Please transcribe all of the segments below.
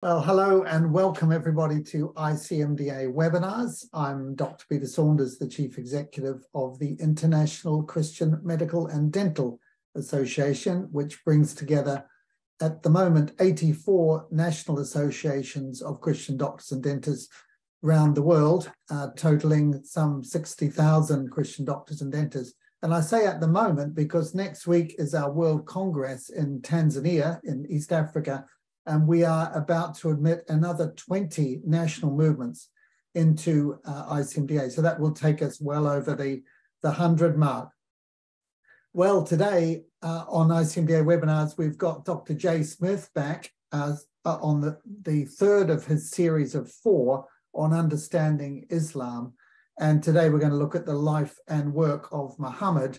Well, hello and welcome everybody to ICMDA webinars. I'm Dr. Peter Saunders, the Chief Executive of the International Christian Medical and Dental Association, which brings together at the moment 84 national associations of Christian doctors and dentists around the world, uh, totaling some 60,000 Christian doctors and dentists. And I say at the moment because next week is our World Congress in Tanzania, in East Africa, and we are about to admit another 20 national movements into uh, ICMDA. So that will take us well over the, the 100 mark. Well, today uh, on ICMDA webinars, we've got Dr. Jay Smith back as, uh, on the, the third of his series of four on understanding Islam. And today we're going to look at the life and work of Muhammad.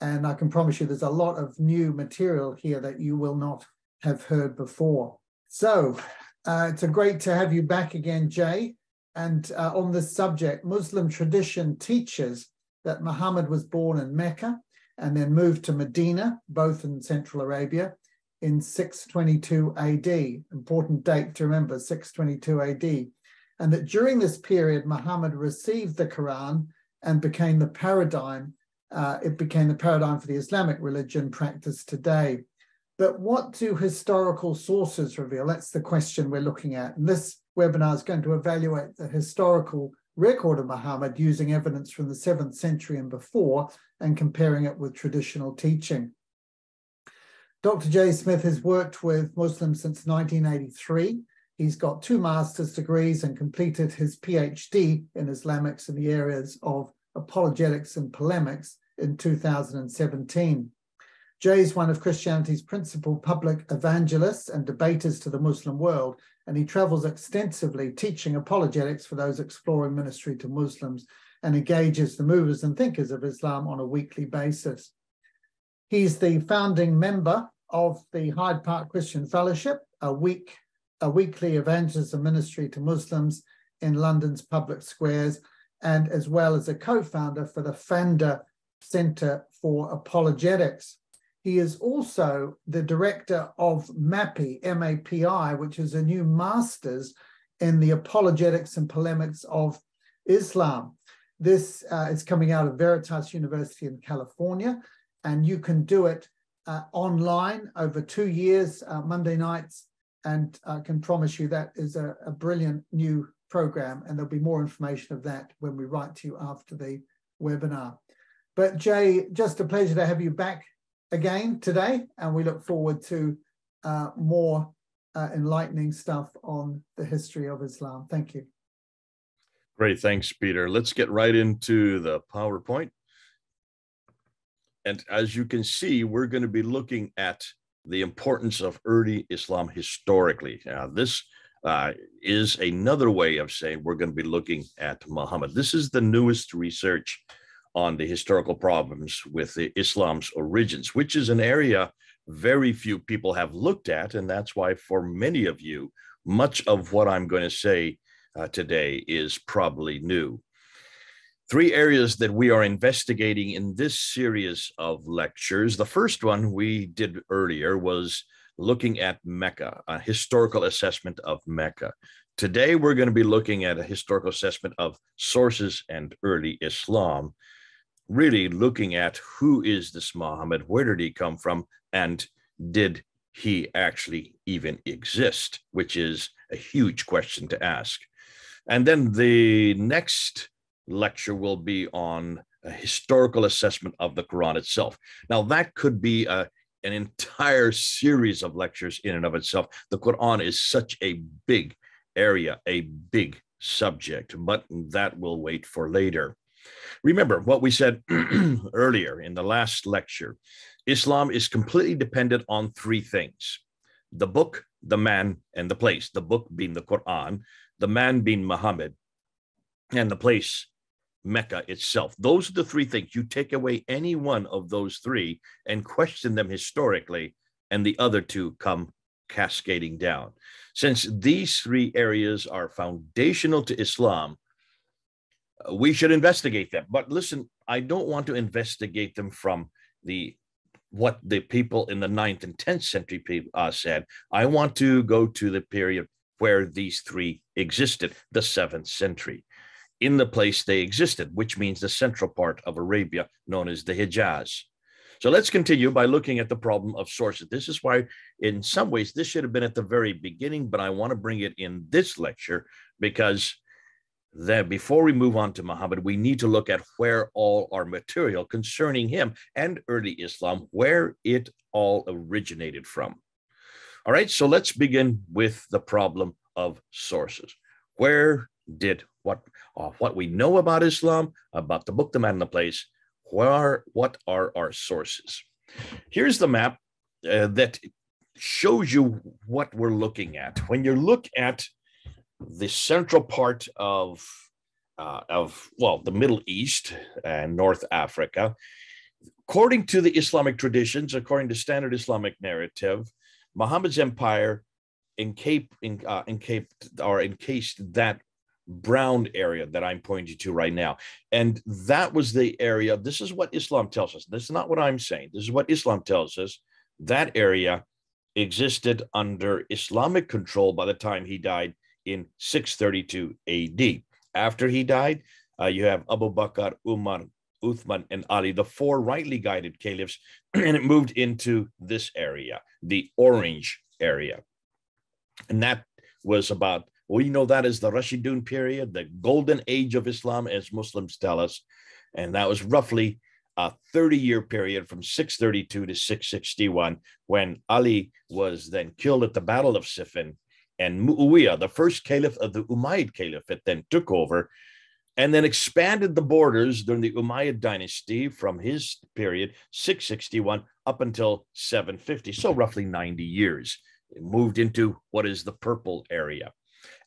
And I can promise you there's a lot of new material here that you will not have heard before. So uh, it's a great to have you back again, Jay. And uh, on this subject, Muslim tradition teaches that Muhammad was born in Mecca and then moved to Medina, both in Central Arabia, in 622 AD. Important date to remember, 622 AD. And that during this period, Muhammad received the Quran and became the paradigm. Uh, it became the paradigm for the Islamic religion practiced today. But what do historical sources reveal? That's the question we're looking at. And this webinar is going to evaluate the historical record of Muhammad using evidence from the seventh century and before and comparing it with traditional teaching. Dr. Jay Smith has worked with Muslims since 1983. He's got two master's degrees and completed his PhD in Islamics in the areas of apologetics and polemics in 2017. Jay is one of Christianity's principal public evangelists and debaters to the Muslim world, and he travels extensively teaching apologetics for those exploring ministry to Muslims and engages the movers and thinkers of Islam on a weekly basis. He's the founding member of the Hyde Park Christian Fellowship, a week a weekly evangelism ministry to Muslims in London's public squares, and as well as a co-founder for the Pfander Center for Apologetics. He is also the director of MAPI, M-A-P-I, which is a new master's in the apologetics and polemics of Islam. This uh, is coming out of Veritas University in California, and you can do it uh, online over two years, uh, Monday nights, and I can promise you that is a, a brilliant new program, and there'll be more information of that when we write to you after the webinar. But Jay, just a pleasure to have you back again today, and we look forward to uh, more uh, enlightening stuff on the history of Islam. Thank you. Great. Thanks, Peter. Let's get right into the PowerPoint. And as you can see, we're going to be looking at the importance of early Islam historically. Now, this uh, is another way of saying we're going to be looking at Muhammad. This is the newest research on the historical problems with the Islam's origins, which is an area very few people have looked at. And that's why, for many of you, much of what I'm going to say uh, today is probably new. Three areas that we are investigating in this series of lectures. The first one we did earlier was looking at Mecca, a historical assessment of Mecca. Today, we're going to be looking at a historical assessment of sources and early Islam really looking at who is this Muhammad, where did he come from, and did he actually even exist, which is a huge question to ask. And then the next lecture will be on a historical assessment of the Quran itself. Now, that could be a, an entire series of lectures in and of itself. The Quran is such a big area, a big subject, but that will wait for later. Remember what we said earlier in the last lecture Islam is completely dependent on three things the book, the man, and the place. The book being the Quran, the man being Muhammad, and the place, Mecca itself. Those are the three things. You take away any one of those three and question them historically, and the other two come cascading down. Since these three areas are foundational to Islam, we should investigate them. But listen, I don't want to investigate them from the what the people in the ninth and tenth century people, uh, said. I want to go to the period where these three existed, the seventh century, in the place they existed, which means the central part of Arabia known as the Hijaz. So let's continue by looking at the problem of sources. This is why, in some ways, this should have been at the very beginning, but I want to bring it in this lecture because that before we move on to Muhammad, we need to look at where all our material concerning him and early Islam, where it all originated from. All right, so let's begin with the problem of sources. Where did what uh, what we know about Islam, about the book, the man, and the place? Where what are our sources? Here's the map uh, that shows you what we're looking at. When you look at the central part of uh, of well the Middle East and North Africa, according to the Islamic traditions, according to standard Islamic narrative, Muhammad's empire encaped, in, uh, encaped or encased that brown area that I'm pointing to right now. And that was the area. This is what Islam tells us. This is not what I'm saying. This is what Islam tells us. That area existed under Islamic control by the time he died in 632 AD. After he died, uh, you have Abu Bakr, Umar, Uthman, and Ali, the four rightly guided caliphs, and it moved into this area, the orange area. And that was about, we know that as the Rashidun period, the golden age of Islam, as Muslims tell us. And that was roughly a 30 year period from 632 to 661 when Ali was then killed at the Battle of Siffin. And Muawiyah, the first caliph of the Umayyad Caliphate, then took over and then expanded the borders during the Umayyad dynasty from his period, 661, up until 750, so roughly 90 years. It moved into what is the purple area.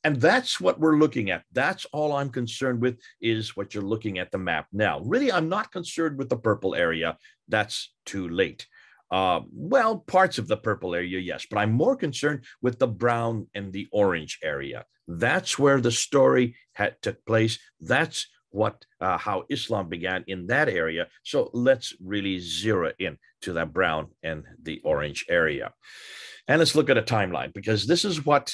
And that's what we're looking at. That's all I'm concerned with is what you're looking at the map now. Really, I'm not concerned with the purple area. That's too late. Uh, well, parts of the purple area, yes, but I'm more concerned with the brown and the orange area. That's where the story had took place. That's what uh, how Islam began in that area. So let's really zero in to that brown and the orange area. And let's look at a timeline because this is what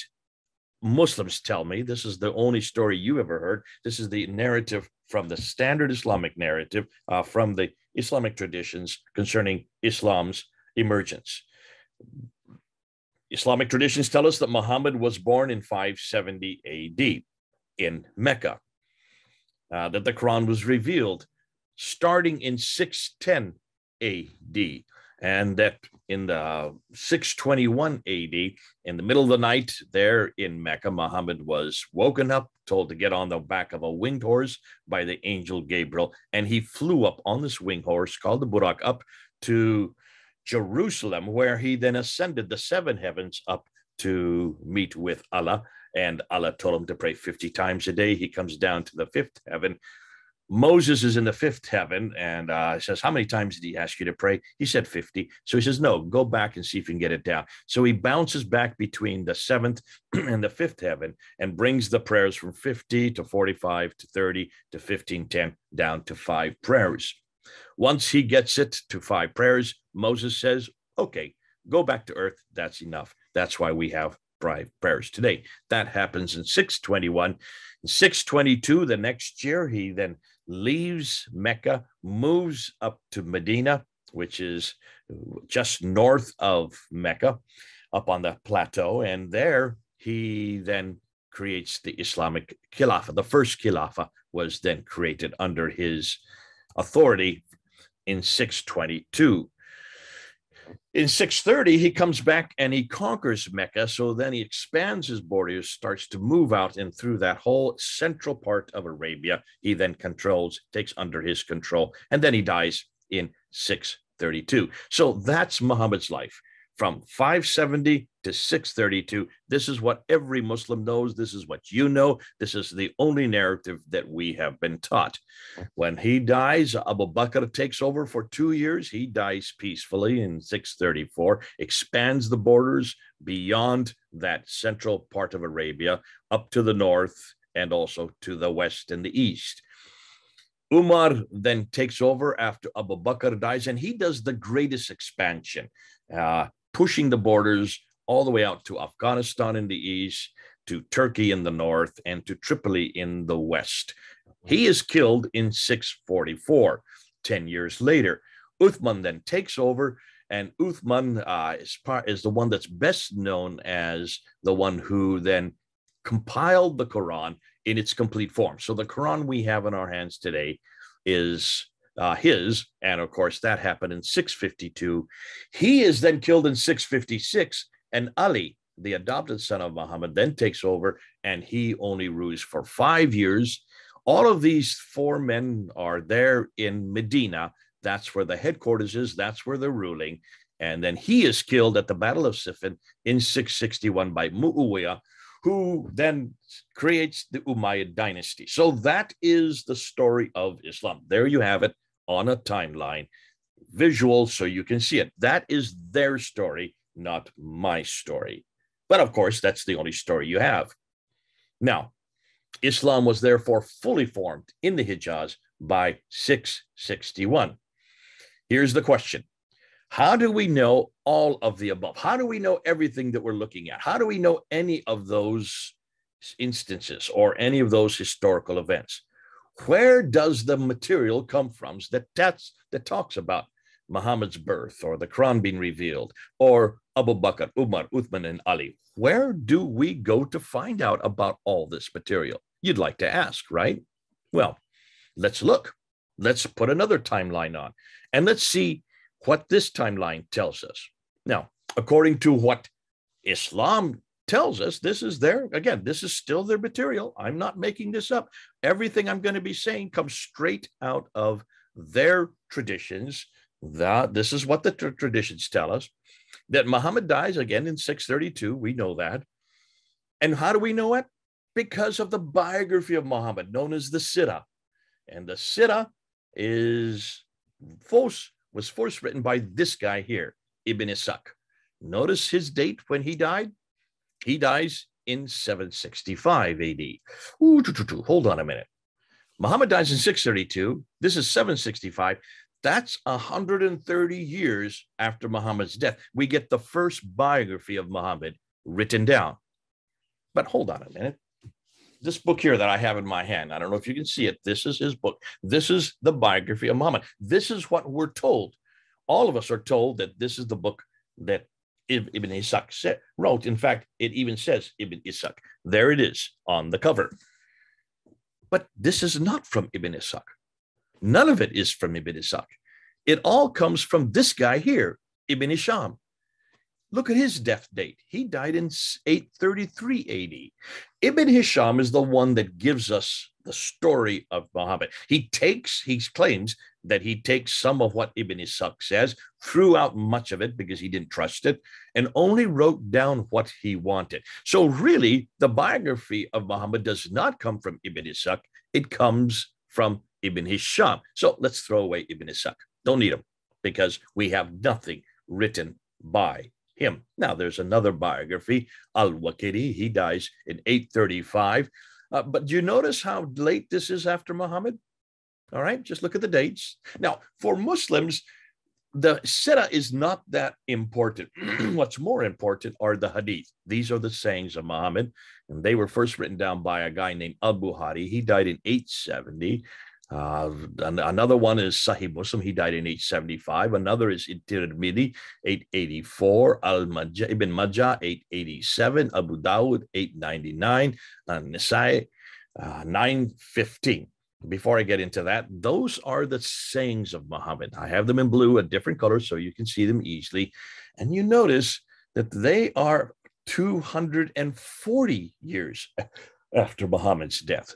Muslims tell me. This is the only story you ever heard. This is the narrative from the standard Islamic narrative uh, from the Islamic traditions concerning Islam's emergence. Islamic traditions tell us that Muhammad was born in 570 AD in Mecca, uh, that the Quran was revealed starting in 610 AD, and that in the 621 AD, in the middle of the night there in Mecca, Muhammad was woken up, told to get on the back of a winged horse by the angel Gabriel, and he flew up on this winged horse called the Buraq up to Jerusalem, where he then ascended the seven heavens up to meet with Allah. And Allah told him to pray 50 times a day. He comes down to the fifth heaven. Moses is in the fifth heaven and uh, says, How many times did he ask you to pray? He said 50. So he says, No, go back and see if you can get it down. So he bounces back between the seventh and the fifth heaven and brings the prayers from 50 to 45 to 30 to 15, 10 down to five prayers. Once he gets it to five prayers, Moses says, okay, go back to earth. That's enough. That's why we have prayers today. That happens in 621. In 622, the next year, he then leaves Mecca, moves up to Medina, which is just north of Mecca, up on the plateau. And there he then creates the Islamic Khilafah. The first Khilafah was then created under his authority in 622. In 630, he comes back and he conquers Mecca. So then he expands his borders, starts to move out and through that whole central part of Arabia. He then controls, takes under his control, and then he dies in 632. So that's Muhammad's life from 570 to 632. This is what every Muslim knows. This is what you know. This is the only narrative that we have been taught. When he dies, Abu Bakr takes over for two years. He dies peacefully in 634, expands the borders beyond that central part of Arabia up to the north and also to the west and the east. Umar then takes over after Abu Bakr dies, and he does the greatest expansion. Uh, pushing the borders all the way out to Afghanistan in the east, to Turkey in the north and to Tripoli in the west. He is killed in 644, 10 years later. Uthman then takes over, and Uthman uh, is, part, is the one that's best known as the one who then compiled the Quran in its complete form. So the Quran we have in our hands today is uh, his, and of course that happened in 652. He is then killed in 656, and Ali, the adopted son of Muhammad, then takes over, and he only rules for five years. All of these four men are there in Medina. That's where the headquarters is. That's where they're ruling. And then he is killed at the Battle of Siffin in 661 by Muawiyah, who then creates the Umayyad dynasty. So that is the story of Islam. There you have it on a timeline, visual, so you can see it. That is their story, not my story. But of course, that's the only story you have. Now, Islam was therefore fully formed in the Hijaz by 661. Here's the question How do we know all of the above? How do we know everything that we're looking at? How do we know any of those instances or any of those historical events? Where does the material come from that, that's, that talks about Muhammad's birth or the Quran being revealed or Abu Bakr, Umar, Uthman, and Ali? Where do we go to find out about all this material? You'd like to ask, right? Well, let's look. Let's put another timeline on and let's see what this timeline tells us. Now, according to what Islam tells us this is their again this is still their material. I'm not making this up. Everything i'm going to be saying comes straight out of their traditions that this is what the tra- traditions tell us that muhammad dies again in 632 we know that. And how do we know it? Because of the biography of muhammad known as the sirah and the sirah is force was first written by this guy here ibn ishaq. Notice his date when he died he dies in 765 AD. Ooh, hold on a minute. Muhammad dies in 632. This is 765. That's 130 years after Muhammad's death. We get the first biography of Muhammad written down. But hold on a minute. This book here that I have in my hand, I don't know if you can see it. This is his book. This is the biography of Muhammad. This is what we're told. All of us are told that this is the book that Ibn Ishaq wrote. In fact, it even says Ibn Ishaq. There it is on the cover. But this is not from Ibn Ishaq. None of it is from Ibn Ishaq. It all comes from this guy here, Ibn Hisham. Look at his death date. He died in 833 AD. Ibn Hisham is the one that gives us the story of Muhammad. He takes, he claims that he takes some of what Ibn Ishaq says, threw out much of it because he didn't trust it, and only wrote down what he wanted. So, really, the biography of Muhammad does not come from Ibn Ishaq, it comes from Ibn Hisham. So, let's throw away Ibn Ishaq. Don't need him because we have nothing written by him. Now, there's another biography, Al Waqidi. He dies in 835. Uh, but do you notice how late this is after Muhammad? All right, just look at the dates. Now, for Muslims, the Sirah is not that important. What's more important are the hadith. These are the sayings of Muhammad, and they were first written down by a guy named Al Bukhari. He died in 870. Uh, another one is Sahih Muslim. He died in 875. Another is Tirmidhi, 884. Al Majah, Ibn Majah, 887. Abu Dawud, 899. And Nisai, uh, 915. Before I get into that, those are the sayings of Muhammad. I have them in blue, a different color, so you can see them easily. And you notice that they are 240 years after Muhammad's death.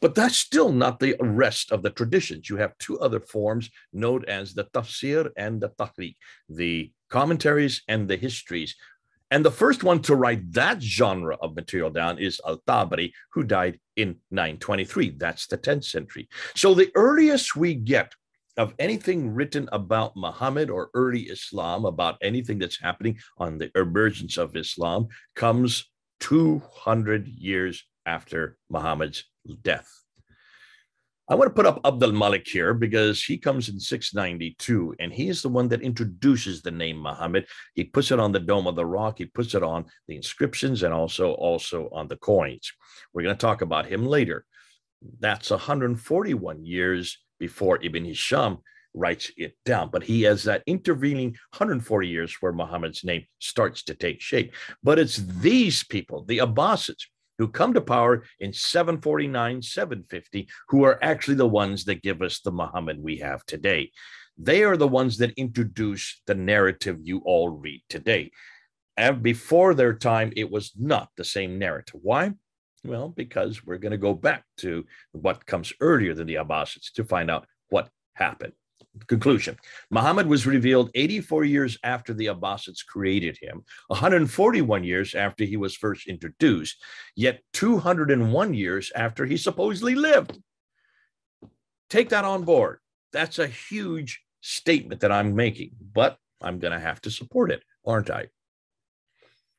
But that's still not the rest of the traditions. You have two other forms known as the tafsir and the tarikh, the commentaries and the histories. And the first one to write that genre of material down is Al Tabari, who died in 923. That's the 10th century. So the earliest we get of anything written about Muhammad or early Islam, about anything that's happening on the emergence of Islam, comes 200 years after Muhammad's death. I want to put up Abdul Malik here because he comes in 692 and he is the one that introduces the name Muhammad. He puts it on the dome of the rock, he puts it on the inscriptions and also also on the coins. We're going to talk about him later. That's 141 years before Ibn Hisham writes it down. But he has that intervening 140 years where Muhammad's name starts to take shape. But it's these people, the Abbasids, who come to power in 749, 750, who are actually the ones that give us the Muhammad we have today. They are the ones that introduce the narrative you all read today. And before their time, it was not the same narrative. Why? Well, because we're going to go back to what comes earlier than the Abbasids to find out what happened. Conclusion Muhammad was revealed 84 years after the Abbasids created him, 141 years after he was first introduced, yet 201 years after he supposedly lived. Take that on board. That's a huge statement that I'm making, but I'm going to have to support it, aren't I?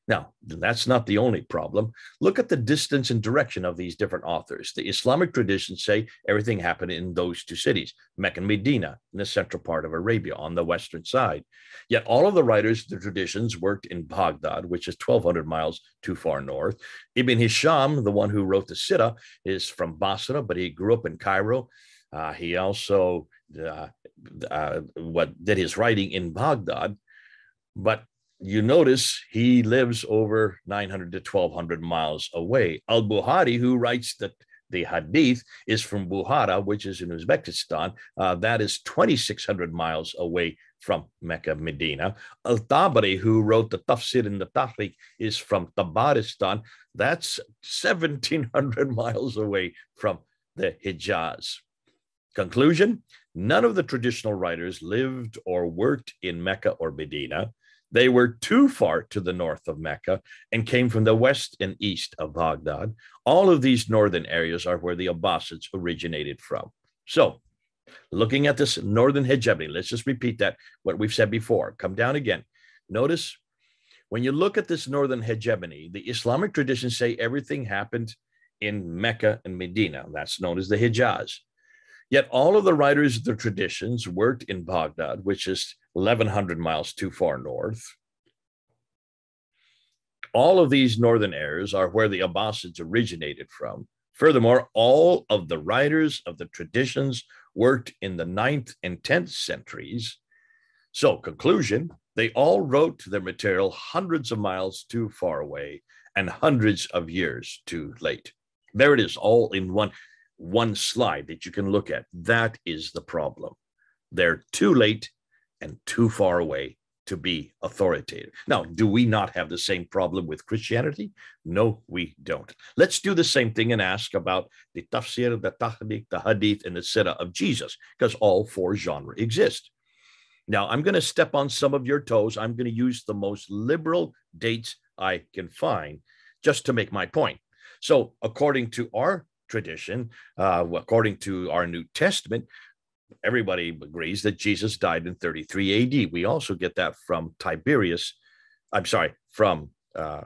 Now, that's not the only problem. Look at the distance and direction of these different authors. The Islamic traditions say everything happened in those two cities, Mecca and Medina, in the central part of Arabia on the western side. Yet all of the writers, the traditions worked in Baghdad, which is 1,200 miles too far north. Ibn Hisham, the one who wrote the Sirah, is from Basra, but he grew up in Cairo. Uh, he also uh, uh, what did his writing in Baghdad, but you notice he lives over 900 to 1200 miles away. Al Bukhari, who writes that the Hadith is from Bukhara, which is in Uzbekistan. Uh, that is 2,600 miles away from Mecca, Medina. Al Tabari, who wrote the Tafsir in the Tarikh, is from Tabaristan. That's 1,700 miles away from the Hijaz. Conclusion None of the traditional writers lived or worked in Mecca or Medina. They were too far to the north of Mecca and came from the west and east of Baghdad. All of these northern areas are where the Abbasids originated from. So, looking at this northern hegemony, let's just repeat that, what we've said before. Come down again. Notice when you look at this northern hegemony, the Islamic traditions say everything happened in Mecca and Medina. That's known as the Hijaz. Yet all of the writers of the traditions worked in Baghdad, which is 1,100 miles too far north. All of these northern areas are where the Abbasids originated from. Furthermore, all of the writers of the traditions worked in the 9th and 10th centuries. So, conclusion they all wrote their material hundreds of miles too far away and hundreds of years too late. There it is, all in one one slide that you can look at. That is the problem. They're too late and too far away to be authoritative. Now, do we not have the same problem with Christianity? No, we don't. Let's do the same thing and ask about the tafsir, the tarikh, the hadith, and the sirah of Jesus, because all four genres exist. Now, I'm going to step on some of your toes. I'm going to use the most liberal dates I can find just to make my point. So, according to our tradition, uh, according to our New Testament, everybody agrees that Jesus died in 33 AD. We also get that from Tiberius. I'm sorry, from uh,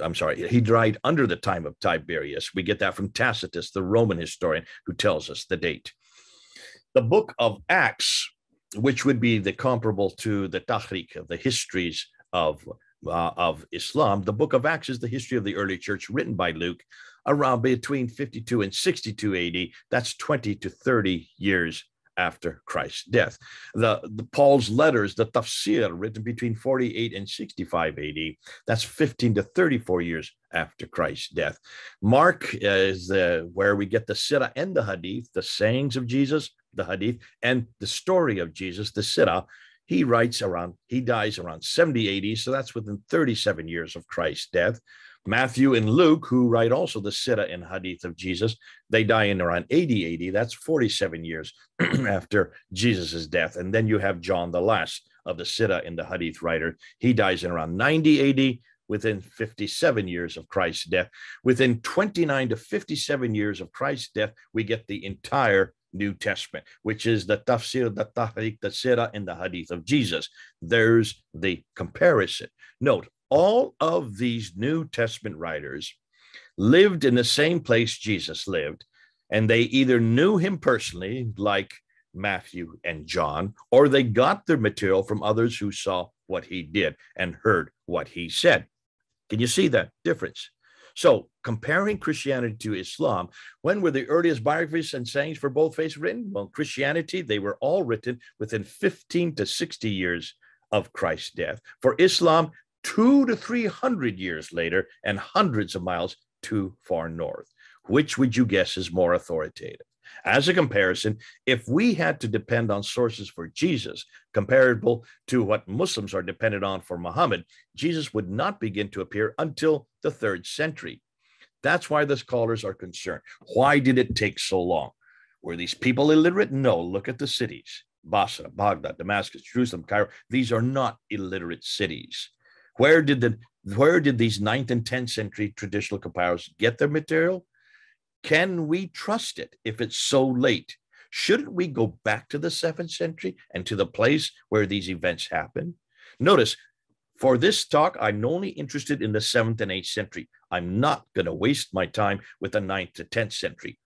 I'm sorry, he died under the time of Tiberius. We get that from Tacitus, the Roman historian, who tells us the date. The book of Acts, which would be the comparable to the Tarikh of the histories of uh, of Islam, the book of Acts is the history of the early church written by Luke around between 52 and 62 AD. That's 20 to 30 years after Christ's death. The, the, Paul's letters, the tafsir, written between 48 and 65 AD, that's 15 to 34 years after Christ's death. Mark is uh, where we get the sirah and the hadith, the sayings of Jesus, the hadith, and the story of Jesus, the sirah. He writes around, he dies around 70 AD, so that's within 37 years of Christ's death. Matthew and Luke, who write also the Sirah and Hadith of Jesus, they die in around 80 AD. That's 47 years after Jesus' death. And then you have John, the last of the Sirah and the Hadith writer. He dies in around 90 AD, within 57 years of Christ's death. Within 29 to 57 years of Christ's death, we get the entire New Testament, which is the tafsir, the tarikh, the sirah, and the hadith of Jesus. There's the comparison. Note, all of these New Testament writers lived in the same place Jesus lived, And they either knew him personally, like Matthew and John, or they got their material from others who saw what he did and heard what he said. Can you see that difference? So, comparing Christianity to Islam, when were the earliest biographies and sayings for both faiths written? Well, Christianity, they were all written within 15 to 60 years of Christ's death. For Islam, two to 300 years later and hundreds of miles too far north. Which would you guess is more authoritative? As a comparison, if we had to depend on sources for Jesus comparable to what Muslims are dependent on for Muhammad, Jesus would not begin to appear until the third century. That's why the scholars are concerned. Why did it take so long? Were these people illiterate? No. Look at the cities Basra, Baghdad, Damascus, Jerusalem, Cairo. These are not illiterate cities. Where did the where did these ninth and 10th century traditional compilers get their material? Can we trust it if it's so late? Shouldn't we go back to the seventh century and to the place where these events happen? Notice, for this talk, I'm only interested in the seventh and eighth century. I'm not going to waste my time with the ninth to 10th century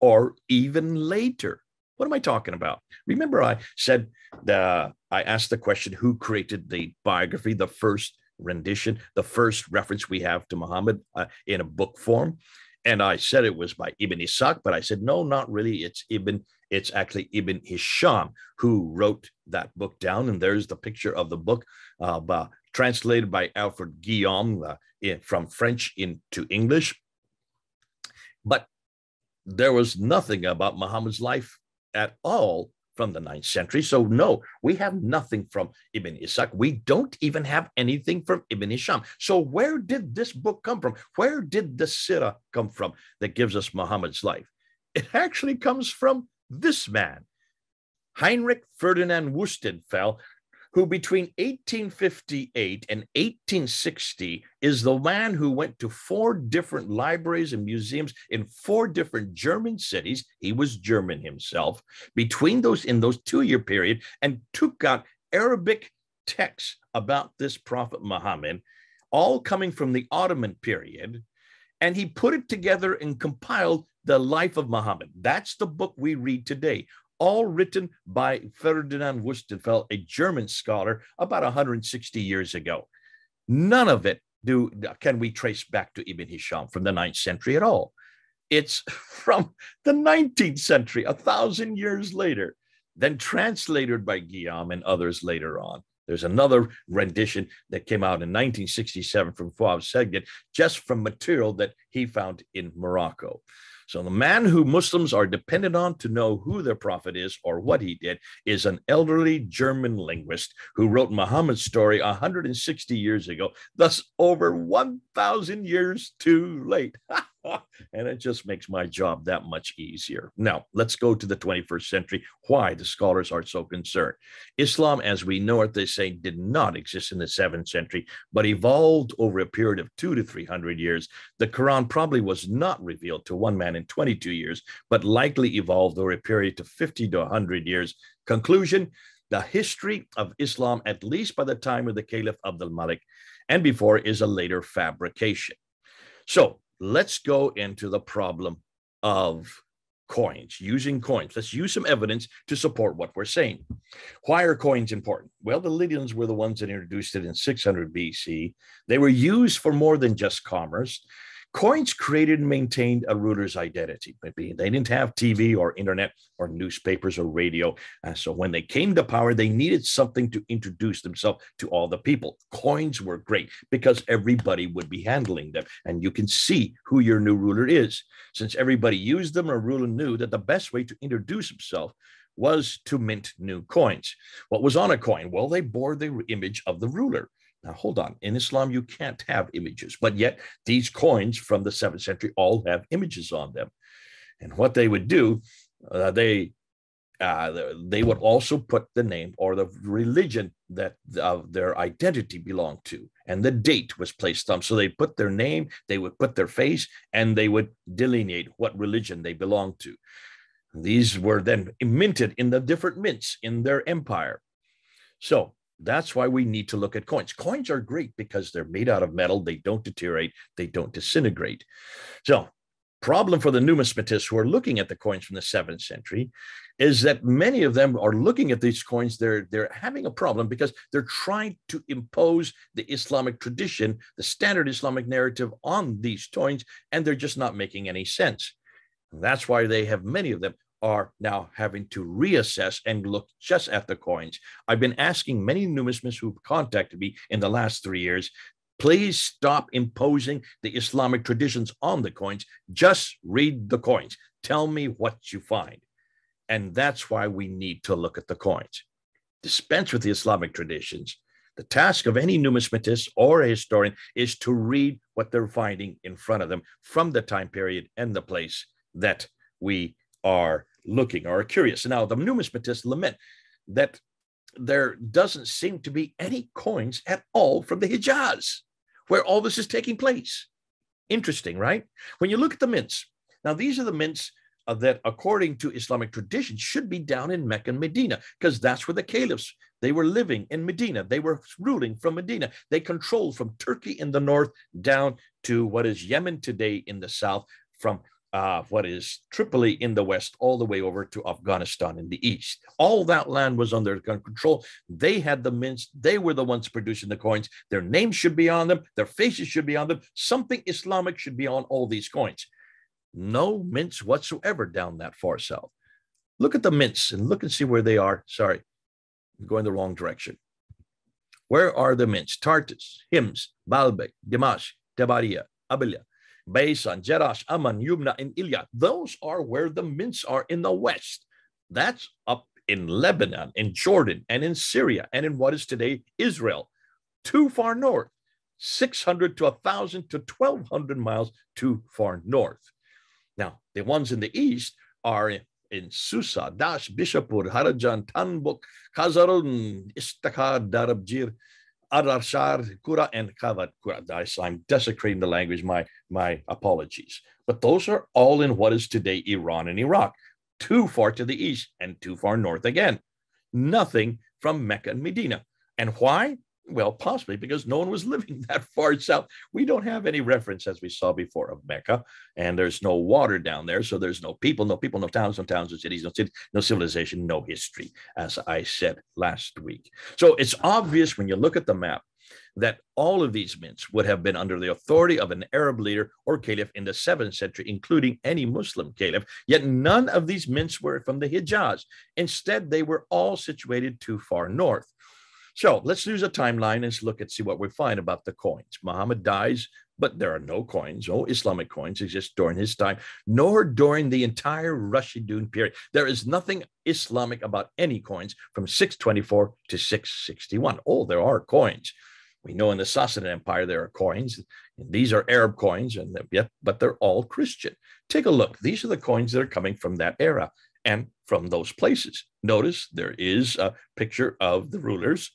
or even later. What am I talking about? Remember, I said the I asked the question who created the biography, the first rendition, the first reference we have to Muhammad uh, in a book form. And I said it was by Ibn Ishaq, but I said, no, not really. It's Ibn, it's actually Ibn Hisham who wrote that book down. And there's the picture of the book uh, by, translated by Alfred Guillaume uh, in, from French into English. But there was nothing about Muhammad's life at all from the ninth century. So, no, we have nothing from Ibn Ishaq. We don't even have anything from Ibn Hisham. So, where did this book come from? Where did the Sirah come from that gives us Muhammad's life? It actually comes from this man, Heinrich Ferdinand Wustenfeld, who between 1858 and 1860 is the man who went to four different libraries and museums in four different German cities. He was German himself between those in those two year period and took out Arabic texts about this prophet Muhammad, all coming from the Ottoman period. And he put it together and compiled the life of Muhammad. That's the book we read today all written by Ferdinand Wustenfeld, a German scholar, about 160 years ago. None of it do can we trace back to Ibn Hisham from the 9th century at all. It's from the 19th century, a thousand years later, then translated by Guillaume and others later on. There's another rendition that came out in 1967 from Fouad Seged, just from material that he found in Morocco. So the man who Muslims are dependent on to know who their prophet is or what he did is an elderly German linguist who wrote Muhammad's story 160 years ago, thus over 1,000 years too late. and it just makes my job that much easier. Now, let's go to the 21st century. Why the scholars are so concerned. Islam, as we know it, they say, did not exist in the 7th century, but evolved over a period of two to 300 years. The Quran probably was not revealed to one man in 22 years, but likely evolved over a period of 50 to 100 years. Conclusion the history of Islam, at least by the time of the Caliph Abdul Malik and before, is a later fabrication. So, let's go into the problem of coins, using coins. Let's use some evidence to support what we're saying. Why are coins important? Well, the Lydians were the ones that introduced it in 600 BC. They were used for more than just commerce. Coins created and maintained a ruler's identity. Maybe they didn't have TV or internet or newspapers or radio. And so when they came to power, they needed something to introduce themselves to all the people. Coins were great because everybody would be handling them. And you can see who your new ruler is. Since everybody used them, a ruler knew that the best way to introduce himself was to mint new coins. What was on a coin? Well, they bore the image of the ruler. Now, hold on. In Islam, you can't have images, but yet these coins from the seventh century all have images on them. And what they would do, uh, they uh, they would also put the name or the religion that uh, their identity belonged to, and the date was placed on. So they put their name, they would put their face, and they would delineate what religion they belonged to. These were then minted in the different mints in their empire. So that's why we need to look at coins. Coins are great because they're made out of metal. They don't deteriorate. They don't disintegrate. So problem for the numismatists who are looking at the coins from the seventh century is that many of them are looking at these coins they're they're having a problem because they're trying to impose the islamic tradition the standard islamic narrative on these coins and they're just not making any sense that's why they have many of them are now having to reassess and look just at the coins. I've been asking many numismatists who've contacted me in the last three years Please stop imposing the Islamic traditions on the coins. Just read the coins. Tell me what you find. And that's why we need to look at the coins. Dispense with the Islamic traditions. The task of any numismatist or a historian is to read what they're finding in front of them from the time period and the place that we are looking or are curious. Now, the numismatists lament that there doesn't seem to be any coins at all from the Hijaz where all this is taking place. Interesting, right? When you look at the mints, now these are the mints uh, that, according to Islamic tradition, should be down in Mecca and Medina, because that's where the caliphs they were living in Medina. They were ruling from Medina. They controlled from Turkey in the north down to what is Yemen today in the south, from uh, what is Tripoli in the west, all the way over to Afghanistan in the east. All that land was under control. They had the mints. They were the ones producing the coins. Their names should be on them. Their faces should be on them. Something Islamic should be on all these coins. No mints whatsoever down that far south. Look at the mints and look and see where they are. Sorry, I'm going the wrong direction. Where are the mints? Tartus, Hims, Baalbek, Dimash, Tabaria, Abilia, Beisan, Jerash, Amman, Yumna, and Ilyat. Those are where the mints are in the west. That's up in Lebanon, in Jordan, and in Syria, and in what is today Israel, too far north, 600 to 1,000 to 1,200 miles too far north. Now, the ones in the east are in, in Susa, Dash, Bishapur, Harajan, Tanbuk, Khazarun, Istakar, Darabjir, Adarshar, Kura, and Kavat Kura. I'm desecrating the language. My, my apologies. But those are all in what is today Iran and Iraq, too far to the east and too far north again. Nothing from Mecca and Medina. And why? Well, possibly because no one was living that far south. We don't have any reference, as we saw before, of Mecca, and there's no water down there. So there's no people, no people, no towns, no towns, no cities, no cities, no civilization, no history, as I said last week. So it's obvious when you look at the map that all of these mints would have been under the authority of an Arab leader or caliph in the seventh century, including any Muslim caliph. Yet none of these mints were from the Hijaz. Instead, they were all situated too far north. So let's use a timeline and look and see what we find about the coins. Muhammad dies, but there are no coins, no Islamic coins exist during his time, nor during the entire Rashidun period. There is nothing Islamic about any coins from 624 to 661. Oh, there are coins. We know in the Sassanid Empire there are coins. These are Arab coins, and yet, but they're all Christian. Take a look. These are the coins that are coming from that era and from those places. Notice there is a picture of the rulers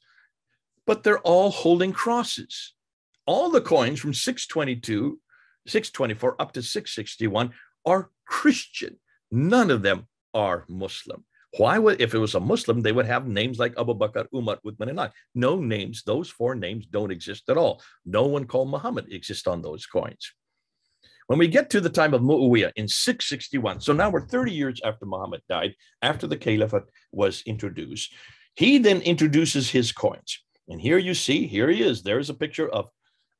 but they're all holding crosses. All the coins from 622, 624 up to 661 are Christian. None of them are Muslim. Why would, if it was a Muslim, they would have names like Abu Bakr, Umar, Uthman, and Ali. No names, those four names don't exist at all. No one called Muhammad exists on those coins. When we get to the time of Muawiyah in 661, so now we're 30 years after Muhammad died, after the caliphate was introduced, he then introduces his coins. And here you see, here he is. There's a picture of,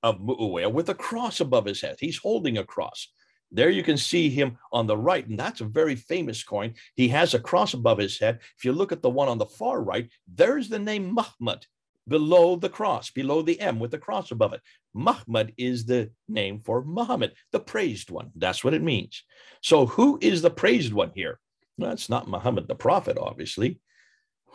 of Mu'awiyah with a cross above his head. He's holding a cross. There you can see him on the right, and that's a very famous coin. He has a cross above his head. If you look at the one on the far right, there's the name Muhammad below the cross, below the M with the cross above it. Muhammad is the name for Muhammad, the praised one. That's what it means. So, who is the praised one here? Well, not Muhammad the prophet, obviously.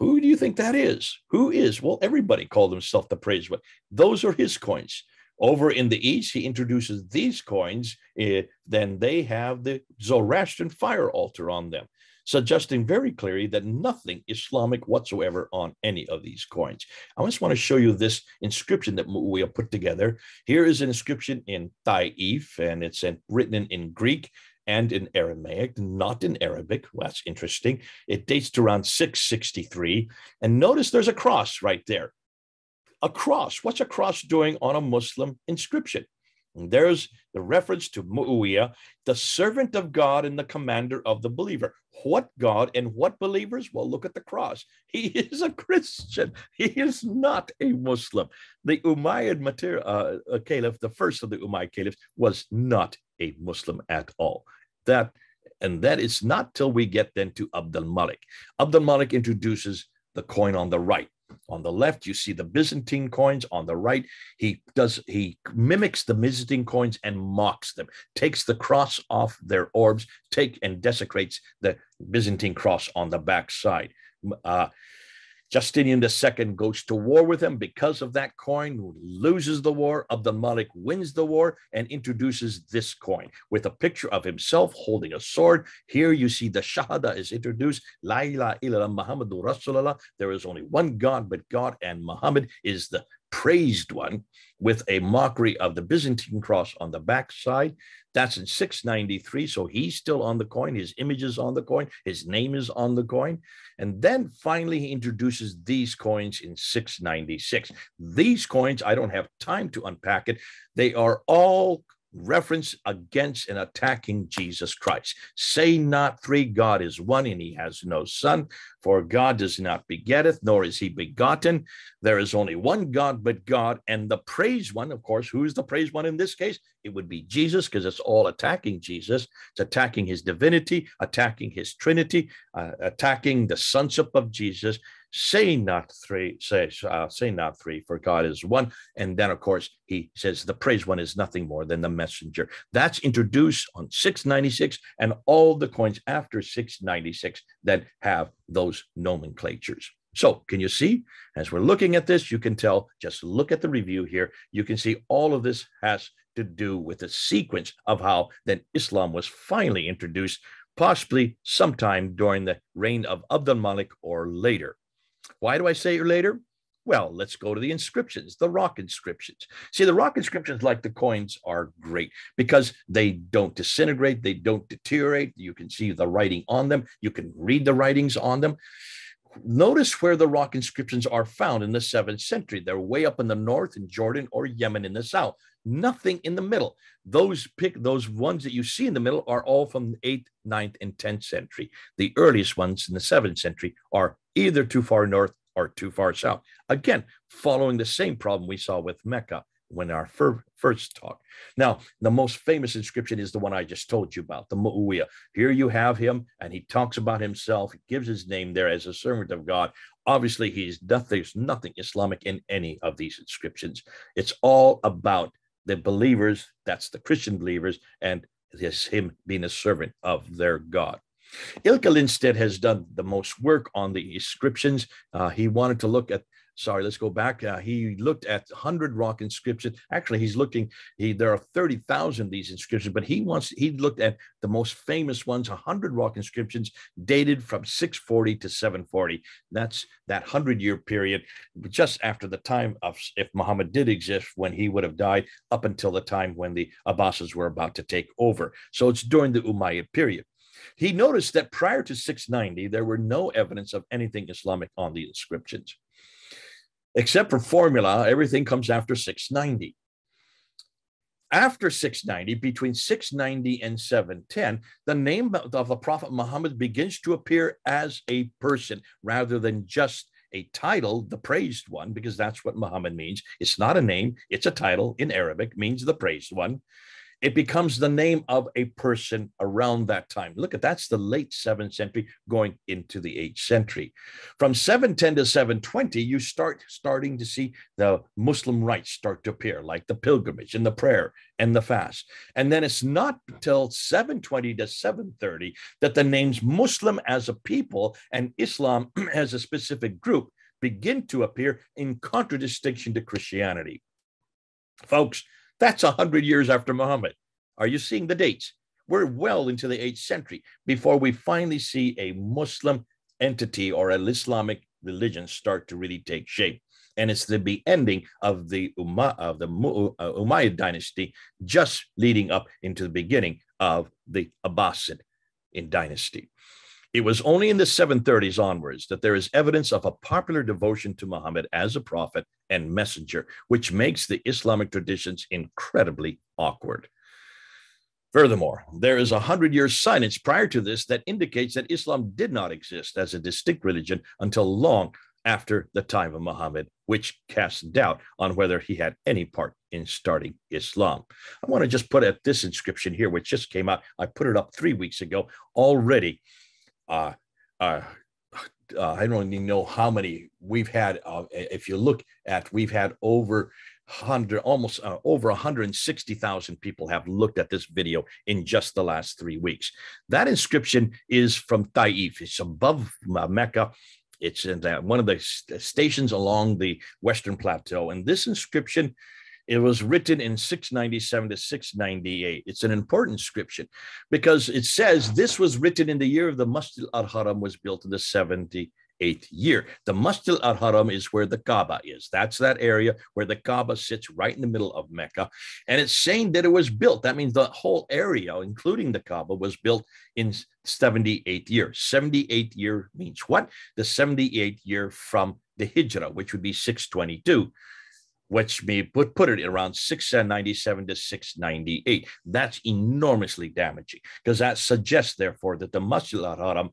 Who do you think that is? Who is? Well, everybody called himself the praise one. Those are his coins. Over in the east, he introduces these coins. Uh, then they have the Zoroastrian fire altar on them, suggesting very clearly that nothing Islamic whatsoever on any of these coins. I just want to show you this inscription that we have put together. Here is an inscription in Taif, and it's written in Greek and in Aramaic, not in Arabic. Well, that's interesting. It dates to around 663. And notice there's a cross right there. A cross. What's a cross doing on a Muslim inscription? There's the reference to Mu'awiyah, the servant of God and the commander of the believer. What God and what believers? Well, look at the cross. He is a Christian. He is not a Muslim. The Umayyad Matir, uh, uh, Caliph, the first of the Umayyad Caliphs, was not a Muslim at all. That and that is not till we get then to Abdul Malik. Abdul Malik introduces the coin on the right. On the left, you see the Byzantine coins. On the right, he does he mimics the Byzantine coins and mocks them, takes the cross off their orbs, take and desecrates the Byzantine cross on the back side. Uh, Justinian II goes to war with him because of that coin, loses the war. Abdul Malik wins the war and introduces this coin with a picture of himself holding a sword. Here you see the Shahada is introduced. La ilaha illallah Muhammadur Rasulullah. There is only one God but God, and Muhammad is the praised one with a mockery of the Byzantine cross on the back side. That's in 693. So he's still on the coin. His image is on the coin. His name is on the coin. And then finally, he introduces these coins in 696. These coins, I don't have time to unpack it. They are all reference against and attacking Jesus Christ. Say not three, God is one, and he has no son, for God does not begetteth, nor is he begotten. There is only one God but God, and the praised one, of course, who is the praised one in this case? It would be Jesus, because it's all attacking Jesus. It's attacking his divinity, attacking his trinity, uh, attacking the sonship of Jesus say not three, say, uh, say not three, for God is one. And then, of course, he says the praise one is nothing more than the messenger. That's introduced on 696 and all the coins after 696 that have those nomenclatures. So, can you see? As we're looking at this, you can tell, just look at the review here. You can see all of this has to do with the sequence of how then Islam was finally introduced, possibly sometime during the reign of Abdul Malik or later. Why do I say it later? Well, let's go to the inscriptions, the rock inscriptions. See, the rock inscriptions, like the coins, are great because they don't disintegrate, they don't deteriorate. You can see the writing on them, you can read the writings on them. Notice where the rock inscriptions are found in the seventh century. They're way up in the north in Jordan or Yemen in the south. Nothing in the middle. Those pick those ones that you see in the middle are all from the eighth, ninth, and tenth century. The earliest ones in the seventh century are either too far north or too far south. Again, following the same problem we saw with Mecca when our fir- first talk. Now, the most famous inscription is the one I just told you about, the Mu'awiyah. Here you have him, and he talks about himself. He gives his name there as a servant of God. Obviously, he's nothing, there's nothing Islamic in any of these inscriptions. It's all about the believers, that's the Christian believers, and it's him being a servant of their God. Ilkka Lindstedt has done the most work on the inscriptions. Uh, he wanted to look at sorry let's go back. Uh, he looked at 100 rock inscriptions. Actually he's looking he there are 30,000 these inscriptions but he wants he looked at the most famous ones 100 rock inscriptions dated from 640 to 740 that's that 100 year period just after the time of if muhammad did exist when he would have died up until the time when the abbasids were about to take over. So it's during the umayyad period. He noticed that prior to 690, there were no evidence of anything Islamic on the inscriptions. Except for formula, everything comes after 690. After 690, between 690 and 710, the name of the Prophet Muhammad begins to appear as a person rather than just a title, the praised one, because that's what Muhammad means. It's not a name, it's a title in Arabic, means the praised one it becomes the name of a person around that time. Look at that's the late seventh century going into the eighth century. From 710 to 720, you start starting to see the Muslim rites start to appear, like the pilgrimage and the prayer and the fast. And then it's not until 720 to 730 that the names Muslim as a people and Islam as a specific group begin to appear in contradistinction to Christianity. Folks, that's 100 years after Muhammad. Are you seeing the dates? We're well into the 8th century before we finally see a Muslim entity or an Islamic religion start to really take shape. And it's the ending of the Umayyad, of the uh, Umayyad dynasty, just leading up into the beginning of the Abbasid in dynasty. It was only in the 730s onwards that there is evidence of a popular devotion to Muhammad as a prophet and messenger, which makes the Islamic traditions incredibly awkward. Furthermore, there is a hundred years silence prior to this that indicates that Islam did not exist as a distinct religion until long after the time of Muhammad, which casts doubt on whether he had any part in starting Islam. I want to just put at this inscription here, which just came out. I put it up three weeks ago already uh, uh, uh, I don't even know how many we've had. If you look at, we've had over hundred, almost uh, over 160,000 people have looked at this video in just the last three weeks. That inscription is from Taif. It's above Mecca. It's in that one of the stations along the Western Plateau, and this inscription it was written in 697 to 698. It's an important inscription because it says this was written in the year of the Masjid al-Haram was built in the 78th year. The Masjid al-Haram is where the Kaaba is. That's that area where the Kaaba sits right in the middle of Mecca. And it's saying that it was built. That means the whole area, including the Kaaba, was built in 78th year. 78th year means what? The 78th year from the Hijrah, which would be 622 which may put, put it around 697 to 698. That's enormously damaging because that suggests, therefore, that the Masjid al-Haram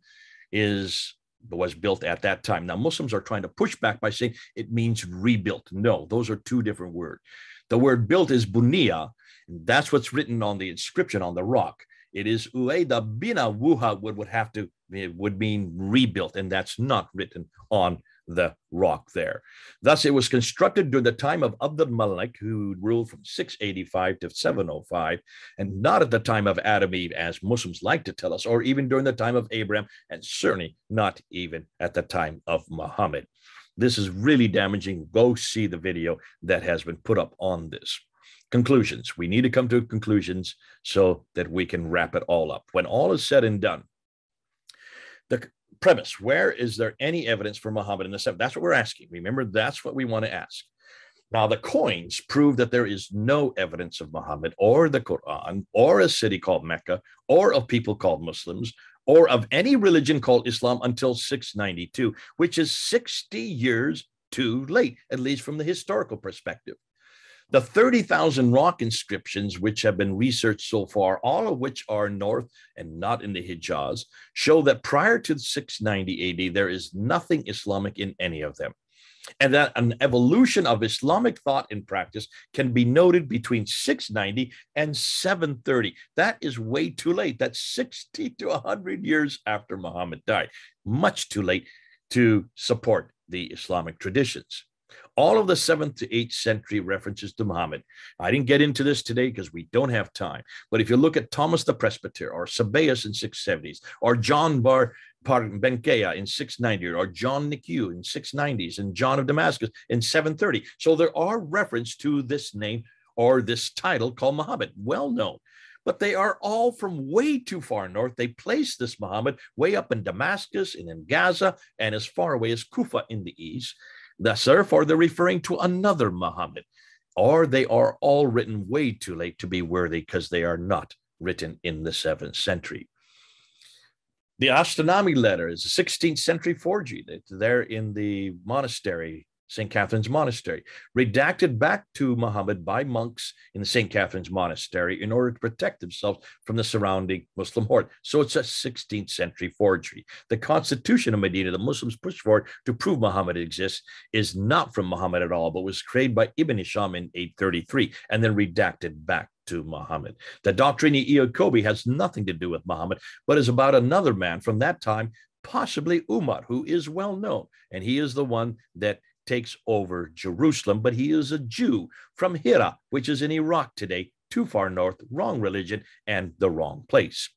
is was built at that time. Now, Muslims are trying to push back by saying it means rebuilt. No, those are two different words. The word built is bunia. And that's what's written on the inscription on the rock. It is ueda bina wuha would, would have to, would mean rebuilt, and that's not written on the rock there. Thus, it was constructed during the time of Abd al-Malik, who ruled from 685 to 705, and not at the time of Adam Eve, as Muslims like to tell us, or even during the time of Abraham, and certainly not even at the time of Muhammad. This is really damaging. Go see the video that has been put up on this. Conclusions. We need to come to conclusions so that we can wrap it all up. When all is said and done, the premise where is there any evidence for Muhammad in the seventh? That's what we're asking. Remember, that's what we want to ask. Now, the coins prove that there is no evidence of Muhammad or the Quran or a city called Mecca or of people called Muslims or of any religion called Islam until 692, which is 60 years too late, at least from the historical perspective. The 30,000 rock inscriptions, which have been researched so far, all of which are north and not in the Hijaz, show that prior to 690 AD, there is nothing Islamic in any of them. And that an evolution of Islamic thought and practice can be noted between 690 and 730. That is way too late. That's 60 to 100 years after Muhammad died. Much too late to support the Islamic traditions all of the seventh to eighth century references to Muhammad. I didn't get into this today because we don't have time. But if you look at Thomas the Presbyter or Sebeos in 670s or John Bar Penkaye in 690 or John Nikiu in 690s and John of Damascus in 730. So there are reference to this name or this title called Muhammad, well known but they are all from way too far north. They place this Muhammad way up in Damascus and in Gaza and as far away as Kufa in the east. Therefore, they're referring to another Muhammad, or they are all written way too late to be worthy because they are not written in the seventh century. The Ashtiname letter is a 16th century forgery. They're in the monastery St. Catherine's Monastery, redacted back to Muhammad by monks in the St. Catherine's Monastery in order to protect themselves from the surrounding Muslim horde. So it's a 16th century forgery. The constitution of Medina, the Muslims pushed for to prove Muhammad exists, is not from Muhammad at all, but was created by Ibn Hisham in 833 and then redacted back to Muhammad. The doctrine of Iacobi has nothing to do with Muhammad, but is about another man from that time, possibly Umar, who is well known. And he is the one that takes over Jerusalem, but he is a Jew from Hira, which is in Iraq today, too far north, wrong religion, and the wrong place.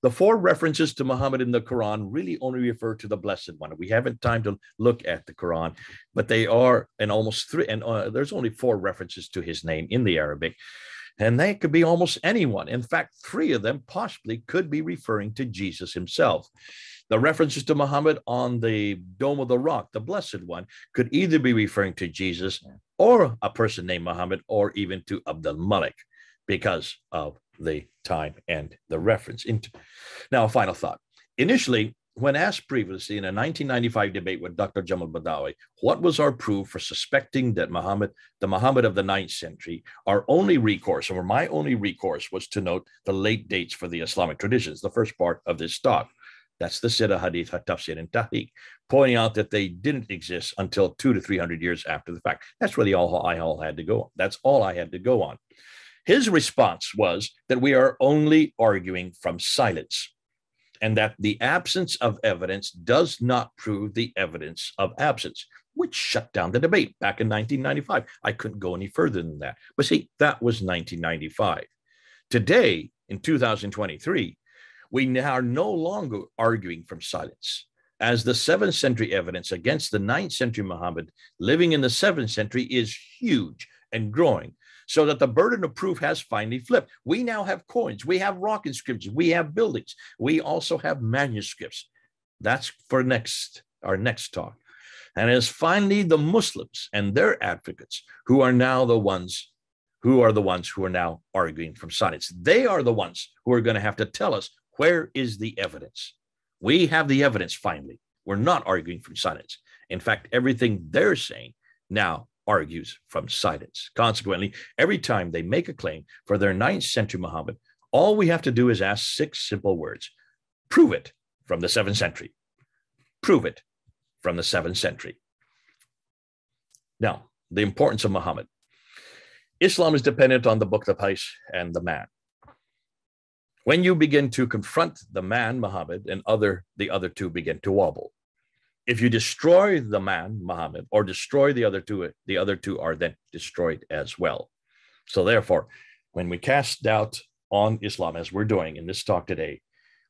The four references to Muhammad in the Quran really only refer to the Blessed One. We haven't time to look at the Quran, but they are, and almost three, and uh, there's only four references to his name in the Arabic. And they could be almost anyone. In fact, three of them possibly could be referring to Jesus himself. The references to Muhammad on the Dome of the Rock, the Blessed One, could either be referring to Jesus or a person named Muhammad or even to Abdul Malik because of the time and the reference. Now, a final thought. Initially, when asked previously in a 1995 debate with Dr. Jamal Badawi, what was our proof for suspecting that Muhammad, the Muhammad of the ninth century, our only recourse, or my only recourse, was to note the late dates for the Islamic traditions, the first part of this talk. That's the Sirah Hadith, Tafsir, and Tarikh, pointing out that they didn't exist until two to 300 years after the fact. That's where the all I all had to go. That's all I had to go on. His response was that we are only arguing from silence and that the absence of evidence does not prove the evidence of absence, which shut down the debate back in 1995. I couldn't go any further than that. But see, that was 1995. Today, in 2023, we are no longer arguing from silence. As the seventh century evidence against the ninth century Muhammad living in the seventh century is huge and growing, so that the burden of proof has finally flipped. We now have coins, we have rock inscriptions, we have buildings, we also have manuscripts. That's for next our next talk. And it's finally the Muslims and their advocates who are now the ones who are the ones who are now arguing from silence. They are the ones who are going to have to tell us where is the evidence. We have the evidence finally. We're not arguing from silence. In fact, everything they're saying now argues from silence. Consequently, every time they make a claim for their ninth century Muhammad, all we have to do is ask six simple words prove it from the seventh century. Prove it from the seventh century. Now, the importance of Muhammad. Islam is dependent on the book, the Hadith, and the man. When you begin to confront the man, Muhammad, and other the other two begin to wobble. If you destroy the man muhammad or destroy the other two the other two are then destroyed as well. So therefore when we cast doubt on islam as we're doing in this talk today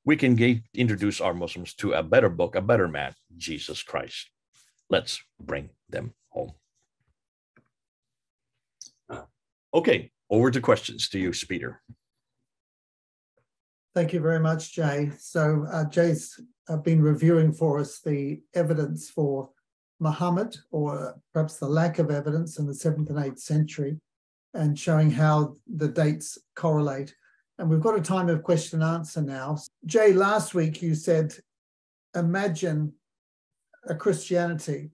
we can get, introduce our muslims to a better book a better man jesus christ. Let's bring them home. Okay over to questions to you speeder Thank you very much, Jay. So uh, Jay's uh, been reviewing for us the evidence for Muhammad, or perhaps the lack of evidence in the seventh and eighth century, and showing how the dates correlate. And we've got a time of question and answer now. Jay, last week you said, imagine a Christianity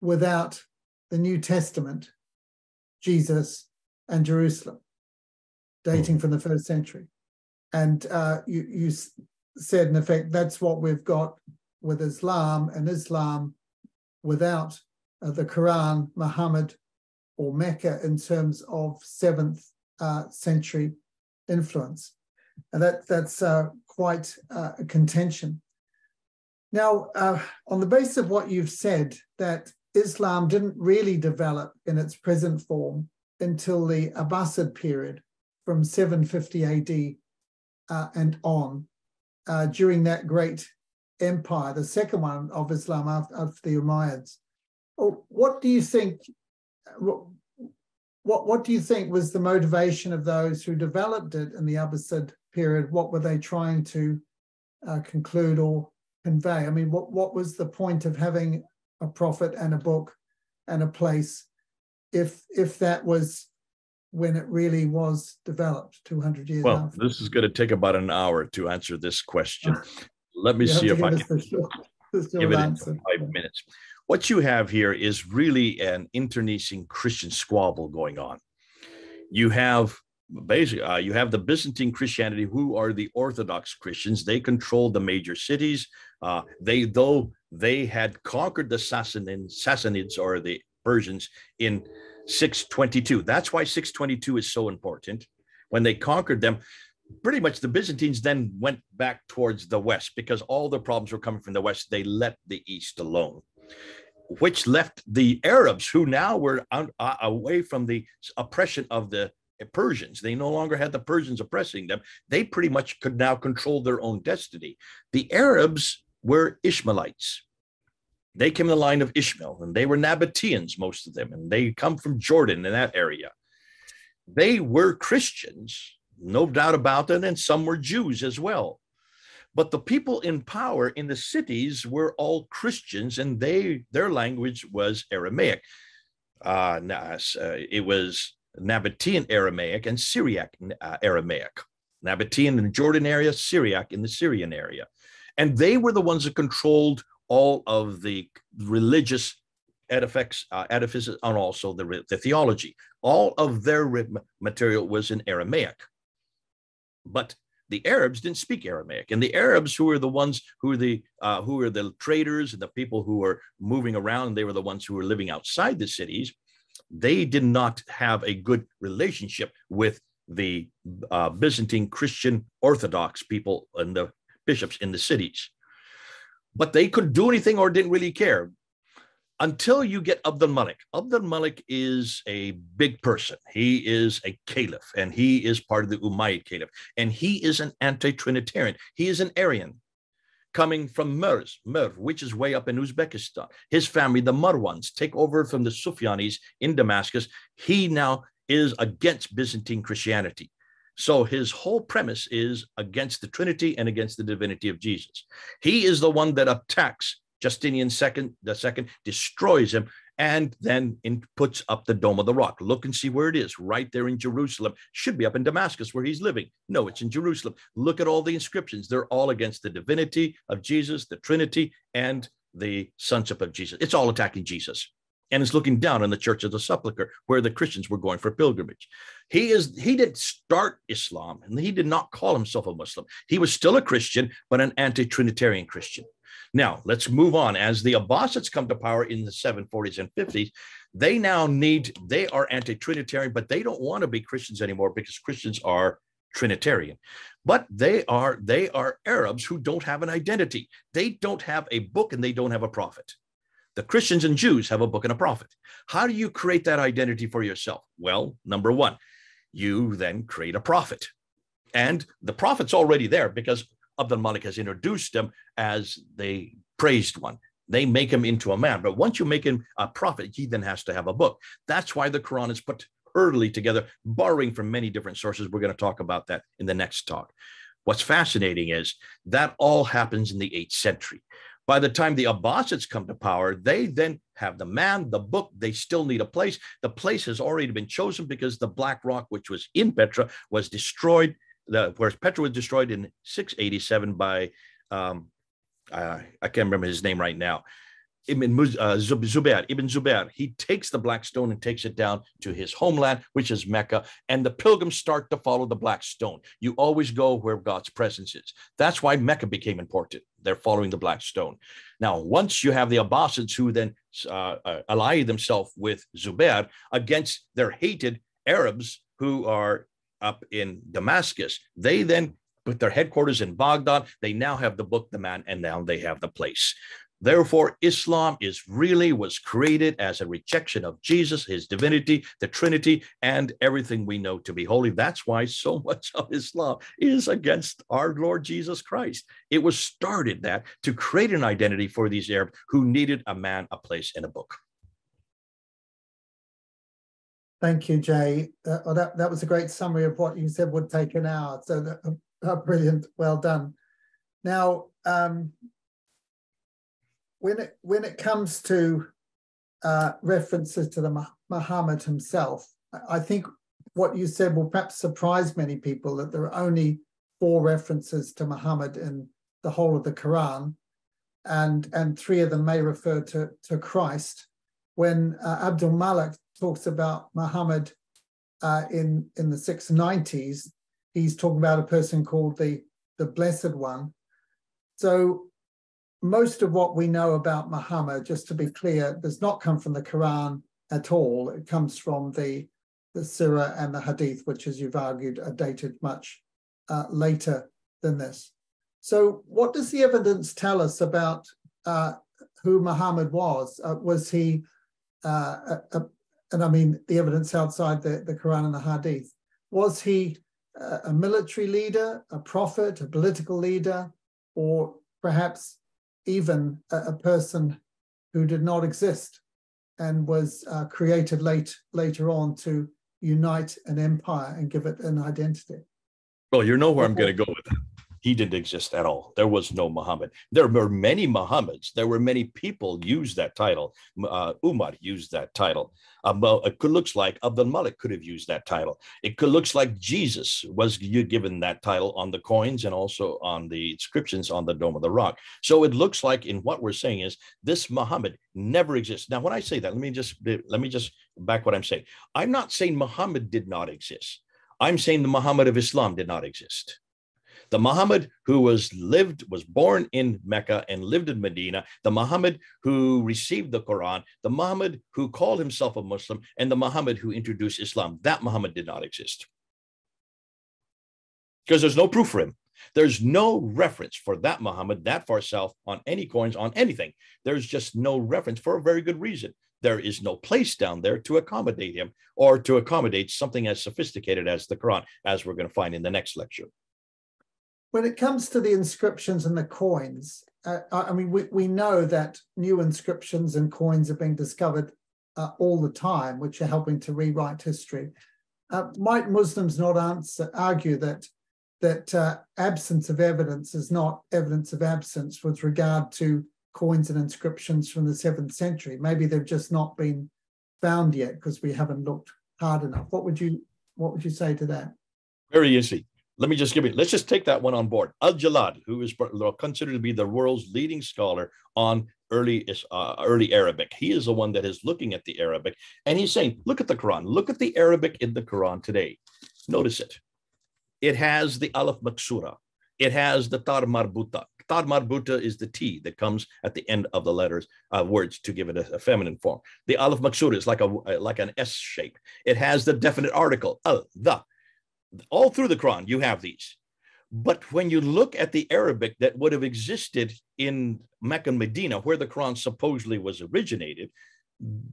without the New Testament, Jesus, and Jerusalem, dating from the first century. And uh, you, you said, in effect, that's what we've got with Islam, and Islam without uh, the Quran, Muhammad, or Mecca in terms of seventh uh, century influence. And that, that's uh, quite uh, a contention. Now, uh, on the basis of what you've said, that Islam didn't really develop in its present form until the Abbasid period from 750 AD uh, and on uh, during that great empire, the second one of Islam after, after the Umayyads. What do you think? What, what, what do you think was the motivation of those who developed it in the Abbasid period? What were they trying to uh, conclude or convey? I mean, what, what was the point of having a prophet and a book and a place if if that was when it really was developed 200 years well after. this is going to take about an hour to answer this question. Let me see if i can short, give it answer. five minutes. What you have here is really an internecine christian squabble going on. You have basically uh, you have the byzantine christianity who are the orthodox christians. They control the major cities. Uh, they though they had conquered the sassanids, sassanids or the persians in 622. That's why 622 is so important. When they conquered them, pretty much the Byzantines then went back towards the west because all the problems were coming from the west. They let the east alone, which left the Arabs, who now were out, uh, away from the oppression of the Persians. They no longer had the Persians oppressing them. They pretty much could now control their own destiny. The Arabs were Ishmaelites. They came in the line of Ishmael, and they were Nabateans, most of them, and they come from Jordan in that area. They were Christians, no doubt about that, and some were Jews as well. But the people in power in the cities were all Christians, and they their language was Aramaic. Uh, uh it was Nabatean Aramaic and Syriac uh, Aramaic. Nabatean in the Jordan area, Syriac in the Syrian area. And they were the ones that controlled all of the religious edifics, uh, edifices, and also the, the theology. All of their material was in Aramaic. But the Arabs didn't speak Aramaic, and the Arabs, who were the ones who were the uh, who were the traders and the people who were moving around, they were the ones who were living outside the cities. They did not have a good relationship with the uh, Byzantine Christian Orthodox people and the bishops in the cities. But they couldn't do anything or didn't really care until you get Abdul Malik. Abdul Malik is a big person. He is a caliph and he is part of the Umayyad caliph. And he is an anti Trinitarian. He is an Arian coming from Merz, Merv, which is way up in Uzbekistan. His family, the Marwans, take over from the Sufyanis in Damascus. He now is against Byzantine Christianity. So his whole premise is against the Trinity and against the divinity of Jesus. He is the one that attacks Justinian second, the second destroys him and then in, puts up the Dome of the Rock. Look and see where it is, right there in Jerusalem. Should be up in Damascus where he's living. No, it's in Jerusalem. Look at all the inscriptions. They're all against the divinity of Jesus, the Trinity, and the sonship of Jesus. It's all attacking Jesus. And it's looking down on the Church of the Sepulchre, where the Christians were going for pilgrimage. He is he didn't start Islam, and he did not call himself a Muslim. He was still a Christian, but an anti-Trinitarian Christian. Now, let's move on. As the Abbasids come to power in the 740s and 50s, they now need, they are anti Trinitarian, but they don't want to be Christians anymore because Christians are Trinitarian. But they are they are Arabs who don't have an identity. They don't have a book and they don't have a prophet. The Christians and Jews have a book and a prophet. How do you create that identity for yourself? Well, number one, you then create a prophet. And the prophet's already there because Abdul Malik has introduced him as the praised one. They make him into a man. But once you make him a prophet, he then has to have a book. That's why the Quran is put early together, borrowing from many different sources. We're going to talk about that in the next talk. What's fascinating is that all happens in the 8th century. By the time the Abbasids come to power, they then have the man, the book, they still need a place. The place has already been chosen because the Black Rock, which was in Petra, was destroyed the where Petra was destroyed in 687 by um, I can't remember his name right now. Ibn uh, Zubair, Ibn Zubair, he takes the black stone and takes it down to his homeland, which is Mecca, and the pilgrims start to follow the black stone. You always go where God's presence is. That's why Mecca became important. They're following the black stone. Now, once you have the Abbasids who then uh, uh, ally themselves with Zubair against their hated Arabs who are up in Damascus. They then put their headquarters in Baghdad. They now have the book, the man, and now they have the place. Therefore, Islam is really was created as a rejection of Jesus, his divinity, the Trinity, and everything we know to be holy. That's why so much of Islam is against our Lord Jesus Christ. It was started that to create an identity for these Arabs who needed a man, a place, and a book. Thank you, Jay. Uh, oh, that, that was a great summary of what you said would take an hour. So that, uh, brilliant, well done. Now, um, when it when it comes to uh, references to the Muhammad himself, I think what you said will perhaps surprise many people that there are only four references to Muhammad in the whole of the Quran, and and three of them may refer to to Christ. When uh, Abdul Malik talks about Muhammad uh, in in the 690s, he's talking about a person called the the Blessed One. So most of what we know about Muhammad, just to be clear, does not come from the Quran at all. It comes from the the Surah and the Hadith, which, as you've argued, are dated much uh, later than this. So, what does the evidence tell us about uh, who Muhammad was? Uh, was he uh, a, and I mean the evidence outside the, the Quran and the Hadith. Was he a military leader, a prophet, a political leader, or perhaps even a, a person who did not exist and was uh, created late later on to unite an empire and give it an identity? Well, you know where I'm going to go with that. He didn't exist at all. There was no Muhammad. There were many Muhammads. There were many people use that title. Uh, Umar used that title. Um, it could, looks like Abdul Malik could have used that title. It could looks like Jesus was given that title on the coins and also on the inscriptions on the Dome of the Rock. So it looks like in what we're saying is this Muhammad never exists. Now, when I say that, let me just let me just back what I'm saying. I'm not saying Muhammad did not exist. I'm saying the Muhammad of Islam did not exist. The Muhammad who was lived, was born in Mecca and lived in Medina, the Muhammad who received the Quran, the Muhammad who called himself a Muslim, and the Muhammad who introduced Islam, that Muhammad did not exist. Because there's no proof for him. There's no reference for that Muhammad that far south on any coins, on anything. There's just no reference for a very good reason. There is no place down there to accommodate him or to accommodate something as sophisticated as the Quran, as we're going to find in the next lecture when it comes to the inscriptions and the coins, uh, I mean, we, we know that new inscriptions and coins are being discovered uh, all the time, which are helping to rewrite history. Uh, might Muslims not answer, argue that that uh, absence of evidence is not evidence of absence with regard to coins and inscriptions from the seventh century? Maybe they've just not been found yet because we haven't looked hard enough. What would you What would you say to that? Very easy let me just give you, let's just take that one on board. Al Jallad, who is considered to be the world's leading scholar on early uh, early Arabic. He is the one that is looking at the Arabic and he's saying, look at the Quran, look at the Arabic in the Quran today. Notice it. It has the Aleph Maksura. It has the Ta Marbuta. Ta Marbuta is the T that comes at the end of the letters, uh, words to give it a, a, feminine form. The Aleph Maksura is like a like an S shape. It has the definite article, al, the all through the Quran, you have these. But when you look at the Arabic that would have existed in Mecca and Medina, where the Quran supposedly was originated,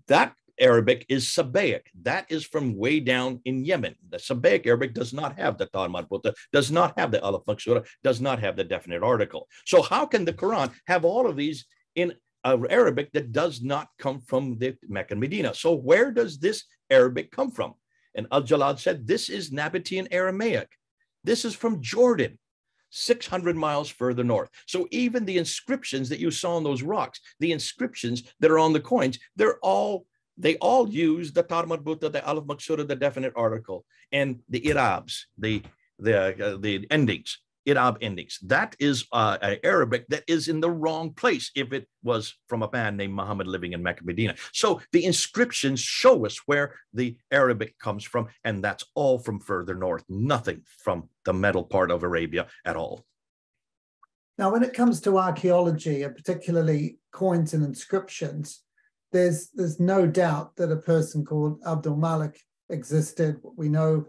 that Arabic is Sabaic. That is from way down in Yemen. The Sabaic Arabic does not have the Marbuta, does not have the Aleph Maksura, does not have the definite article. So how can the Quran have all of these in Arabic that does not come from the Mecca and Medina? So where does this Arabic come from? And Al Jallad said, This is Nabatean Aramaic. This is from Jordan, 600 miles further north. So even the inscriptions that you saw on those rocks, the inscriptions that are on the coins, they're all they all use the Ta Marbuta, the Aleph Maksura, the definite article, and the Irabs, the the uh, the endings. Irab endings. That is uh, Arabic that is in the wrong place if it was from a man named Muhammad living in Mecca, Medina. So the inscriptions show us where the Arabic comes from, and that's all from further north, nothing from the middle part of Arabia at all. Now, when it comes to archaeology, and particularly coins and inscriptions, there's there's no doubt that a person called Abdul Malik existed. We know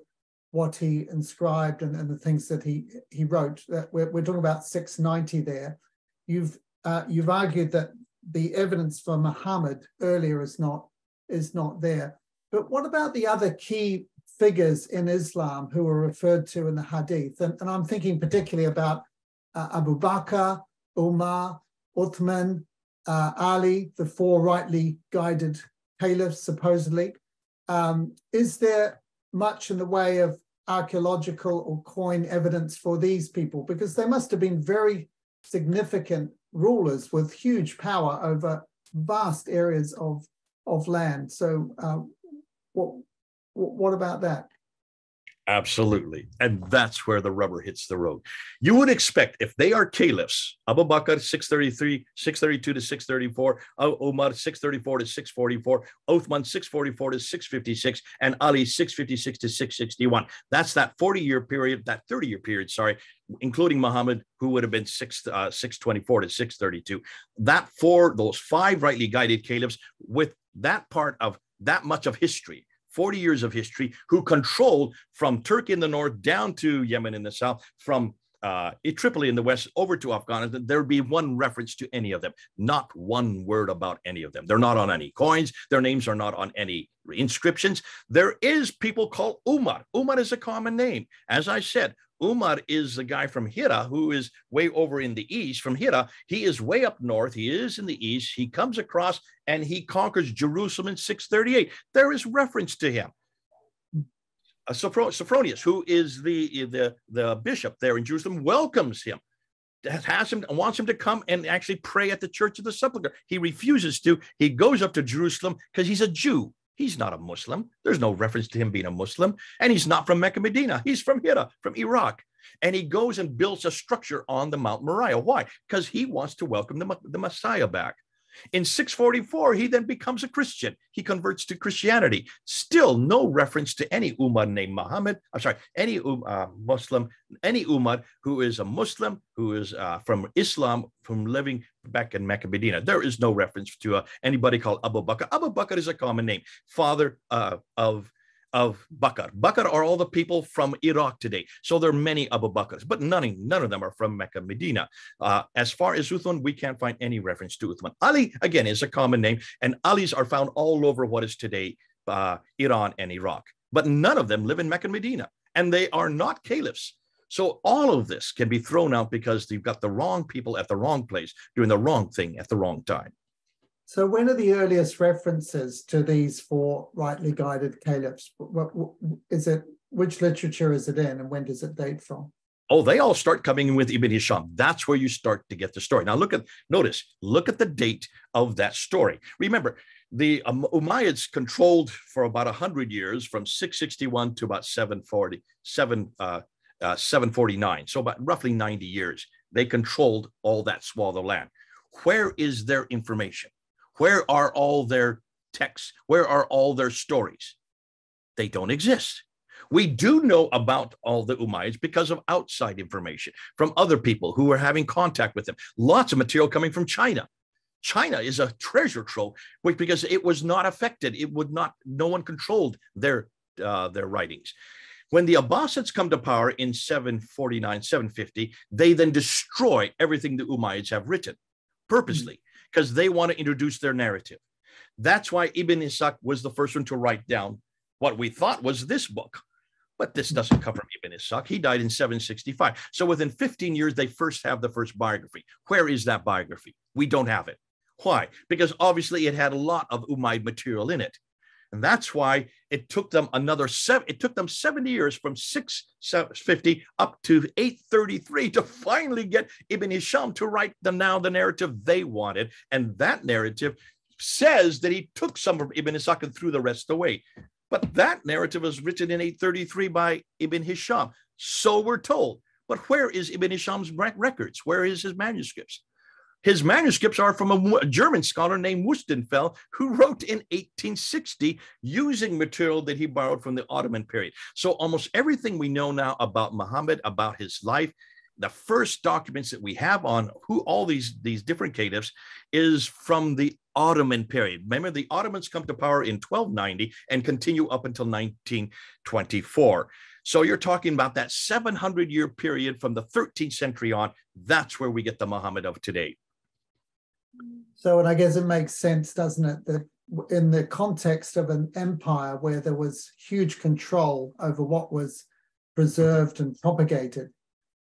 what he inscribed and, and the things that he he wrote. That we're, we're talking about 690 there. You've uh, you've argued that the evidence for Muhammad earlier is not is not there. But what about the other key figures in Islam who are referred to in the Hadith? And, and I'm thinking particularly about uh, Abu Bakr, Umar, Uthman, uh, Ali, the four rightly guided caliphs, supposedly. Um, is there much in the way of archaeological or coin evidence for these people because they must have been very significant rulers with huge power over vast areas of of land. So, uh, what what about that? Absolutely. And that's where the rubber hits the road. You would expect if they are caliphs, Abu Bakr 633, 632 to 634, Umar 634 to 644, Othman 644 to 656, and Ali 656 to 661. That's that 40 year period, that 30 year period, sorry, including Muhammad, who would have been 6, uh, 624 to 632. That four, those five rightly guided caliphs with that part of that much of history 40 years of history, who controlled from Turkey in the north down to Yemen in the south, from uh, Tripoli in the west over to Afghanistan, there would be one reference to any of them, not one word about any of them. They're not on any coins. Their names are not on any inscriptions. There is people called Umar. Umar is a common name. As I said, Umar is the guy from Hira who is way over in the east. From Hira, he is way up north. He is in the east. He comes across and he conquers Jerusalem in 638. There is reference to him. uh, Sophronius, who is the, the, the bishop there in Jerusalem, welcomes him, has him, wants him to come and actually pray at the Church of the Sepulchre. He refuses to. He goes up to Jerusalem because he's a Jew. He's not a Muslim. There's no reference to him being a Muslim. And he's not from Mecca Medina. He's from Hira, from Iraq. And he goes and builds a structure on the Mount Moriah. Why? Because he wants to welcome the, the Messiah back. In 644, he then becomes a Christian. He converts to Christianity. Still no reference to any Ummah named Muhammad. I'm sorry, any um, uh, Muslim, any Ummah who is a Muslim, who is uh, from Islam, from living back in Mecca, Medina. There is no reference to uh, anybody called Abu Bakr. Abu Bakr is a common name, father uh, of of Bakr. Bakr are all the people from Iraq today. So there are many Abu Bakrs, but none, none of them are from Mecca, Medina. Uh, as far as Uthman, we can't find any reference to Uthman. Ali, again, is a common name, and Alis are found all over what is today uh, Iran and Iraq. But none of them live in Mecca Medina, and they are not caliphs. So all of this can be thrown out because you've got the wrong people at the wrong place doing the wrong thing at the wrong time. So when are the earliest references to these four rightly guided caliphs? What, what, is it, which literature is it in and when does it date from? Oh, they all start coming in with Ibn Hisham. That's where you start to get the story. Now look at, notice, look at the date of that story. Remember, the um, Umayyads controlled for about 100 years from 661 to about 740, 7, uh, uh, 749. So about roughly 90 years. They controlled all that swath of land. Where is their information? Where are all their texts? Where are all their stories? They don't exist. We do know about all the Umayyads because of outside information from other people who were having contact with them. Lots of material coming from China. China is a treasure trove because it was not affected. It would not, no one controlled their, uh, their writings. When the Abbasids come to power in 749, 750, they then destroy everything the Umayyads have written purposely because they want to introduce their narrative. That's why Ibn Ishaq was the first one to write down what we thought was this book. But this doesn't come from Ibn Ishaq. He died in 765. So within 15 years, they first have the first biography. Where is that biography? We don't have it. Why? Because obviously it had a lot of Umayyad material in it. And that's why it took them another seven, it took them 70 years from 650 up to 833 to finally get Ibn Hisham to write the now the narrative they wanted. And that narrative says that he took some from Ibn Ishaq and threw the rest away. But that narrative was written in 833 by Ibn Hisham. So we're told. But where is Ibn Hisham's records? Where is his manuscripts? His manuscripts are from a, German scholar named Wustenfeld, who wrote in 1860 using material that he borrowed from the Ottoman period. So almost everything we know now about Muhammad, about his life, the first documents that we have on who all these, these different caliphs is from the Ottoman period. Remember, the Ottomans come to power in 1290 and continue up until 1924. So you're talking about that 700 year period from the 13th century on. That's where we get the Muhammad of today. So, and I guess it makes sense, doesn't it, that in the context of an empire where there was huge control over what was preserved and propagated,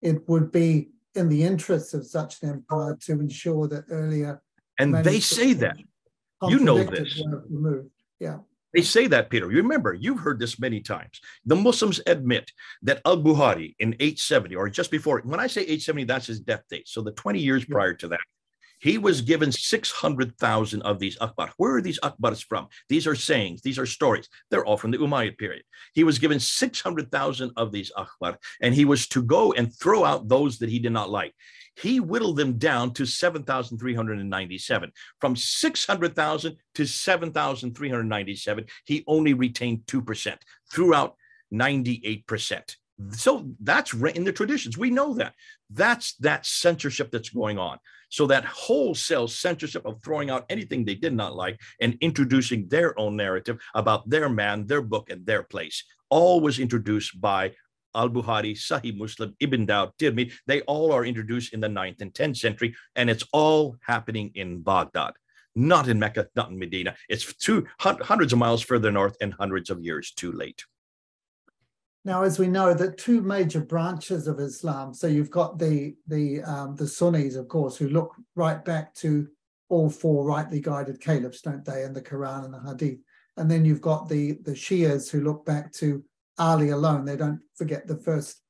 it would be in the interests of such an empire to ensure that earlier. And they say that. You know this. Yeah. They say that, Peter. You remember, you've heard this many times. The Muslims admit that Al Bukhari in 870, or just before, when I say 870, that's his death date. So the 20 years yeah. prior to that, he was given 600,000 of these akhbar. Where are these akhbars from? These are sayings, these are stories. They're all from the Umayyad period. He was given 600,000 of these akhbar, and he was to go and throw out those that he did not like. He whittled them down to 7,397. From 600,000 to 7,397, he only retained 2%, throughout 98%. So that's in the traditions. We know that. That's that censorship that's going on. So that wholesale censorship of throwing out anything they did not like and introducing their own narrative about their man, their book, and their place, all was introduced by Al-Bukhari, Sahih Muslim, Ibn Dawud, Tirmidhi. They all are introduced in the 9th and 10th century, and it's all happening in Baghdad, not in Mecca, not in Medina. It's two hundreds of miles further north and hundreds of years too late. Now, as we know, the two major branches of Islam. So you've got the the um, the Sunnis, of course, who look right back to all four rightly guided caliphs, don't they, in the Quran and the Hadith. And then you've got the the Shias who look back to Ali alone. They don't forget the first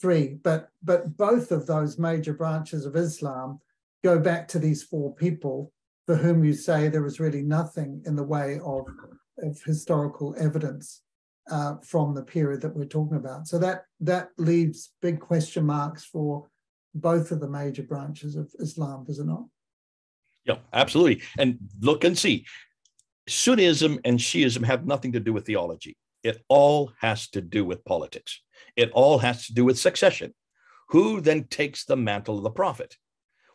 three, but but both of those major branches of Islam go back to these four people for whom you say there is really nothing in the way of, of historical evidence uh, from the period that we're talking about. So that that leaves big question marks for both of the major branches of Islam, does it not? Yeah, absolutely. And look and see. Sunnism and Shiism have nothing to do with theology. It all has to do with politics. It all has to do with succession. Who then takes the mantle of the prophet?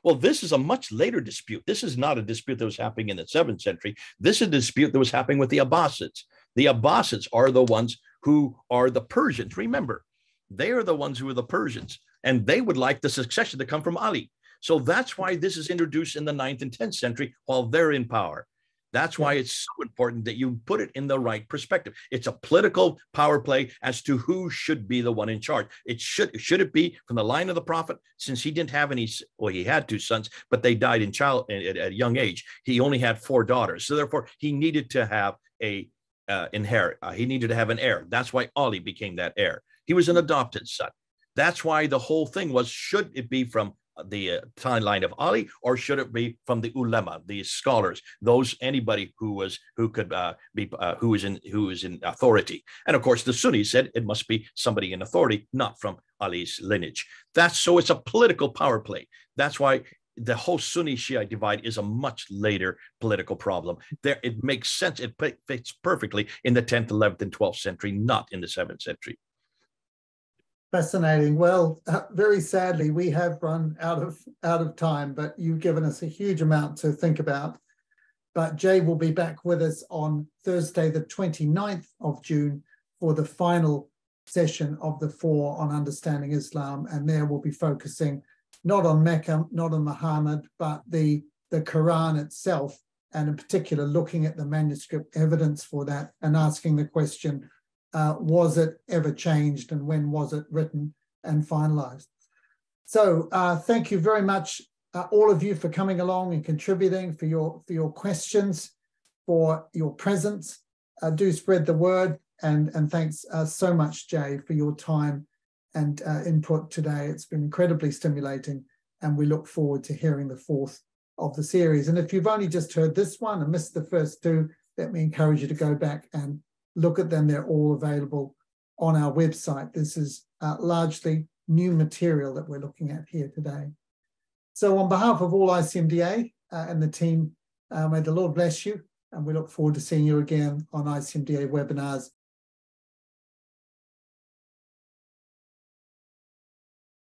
Well, this is a much later dispute. This is not a dispute that was happening in the seventh century. This is a dispute that was happening with the Abbasids. The Abbasids are the ones who are the Persians. Remember, they are the ones who are the Persians, and they would like the succession to come from Ali. So that's why this is introduced in the ninth and 10th century while they're in power. That's why it's so important that you put it in the right perspective. It's a political power play as to who should be the one in charge. It should should it be from the line of the prophet, since he didn't have any. Well, he had two sons, but they died in child at, at a young age. He only had four daughters, so therefore he needed to have a uh, inherit. Uh, he needed to have an heir. That's why Ali became that heir. He was an adopted son. That's why the whole thing was: should it be from the uh, timeline of Ali, or should it be from the ulema, the scholars, those anybody who was who could uh, be uh, who is in who is in authority? And of course, the Sunnis said it must be somebody in authority, not from Ali's lineage. That's so it's a political power play. That's why the whole Sunni Shiite divide is a much later political problem. There, it makes sense. It fits perfectly in the 10th, 11th, and 12th century, not in the 7th century. Fascinating. Well, uh, very sadly, we have run out of out of time, but you've given us a huge amount to think about. But Jay will be back with us on Thursday, the 29th of June, for the final session of the four on understanding Islam. And there we'll be focusing not on Mecca, not on Muhammad, but the, the Quran itself, and in particular looking at the manuscript evidence for that and asking the question uh, was it ever changed and when was it written and finalized? So uh, thank you very much, uh, all of you, for coming along and contributing, for your, for your questions, for your presence. Uh, do spread the word. And, and thanks uh, so much, Jay, for your time and uh, input today. It's been incredibly stimulating, and we look forward to hearing the fourth of the series. And if you've only just heard this one and missed the first two, let me encourage you to go back and look at them. They're all available on our website. This is uh, largely new material that we're looking at here today. So on behalf of all ICMDA uh, and the team, uh, may the Lord bless you, and we look forward to seeing you again on ICMDA webinars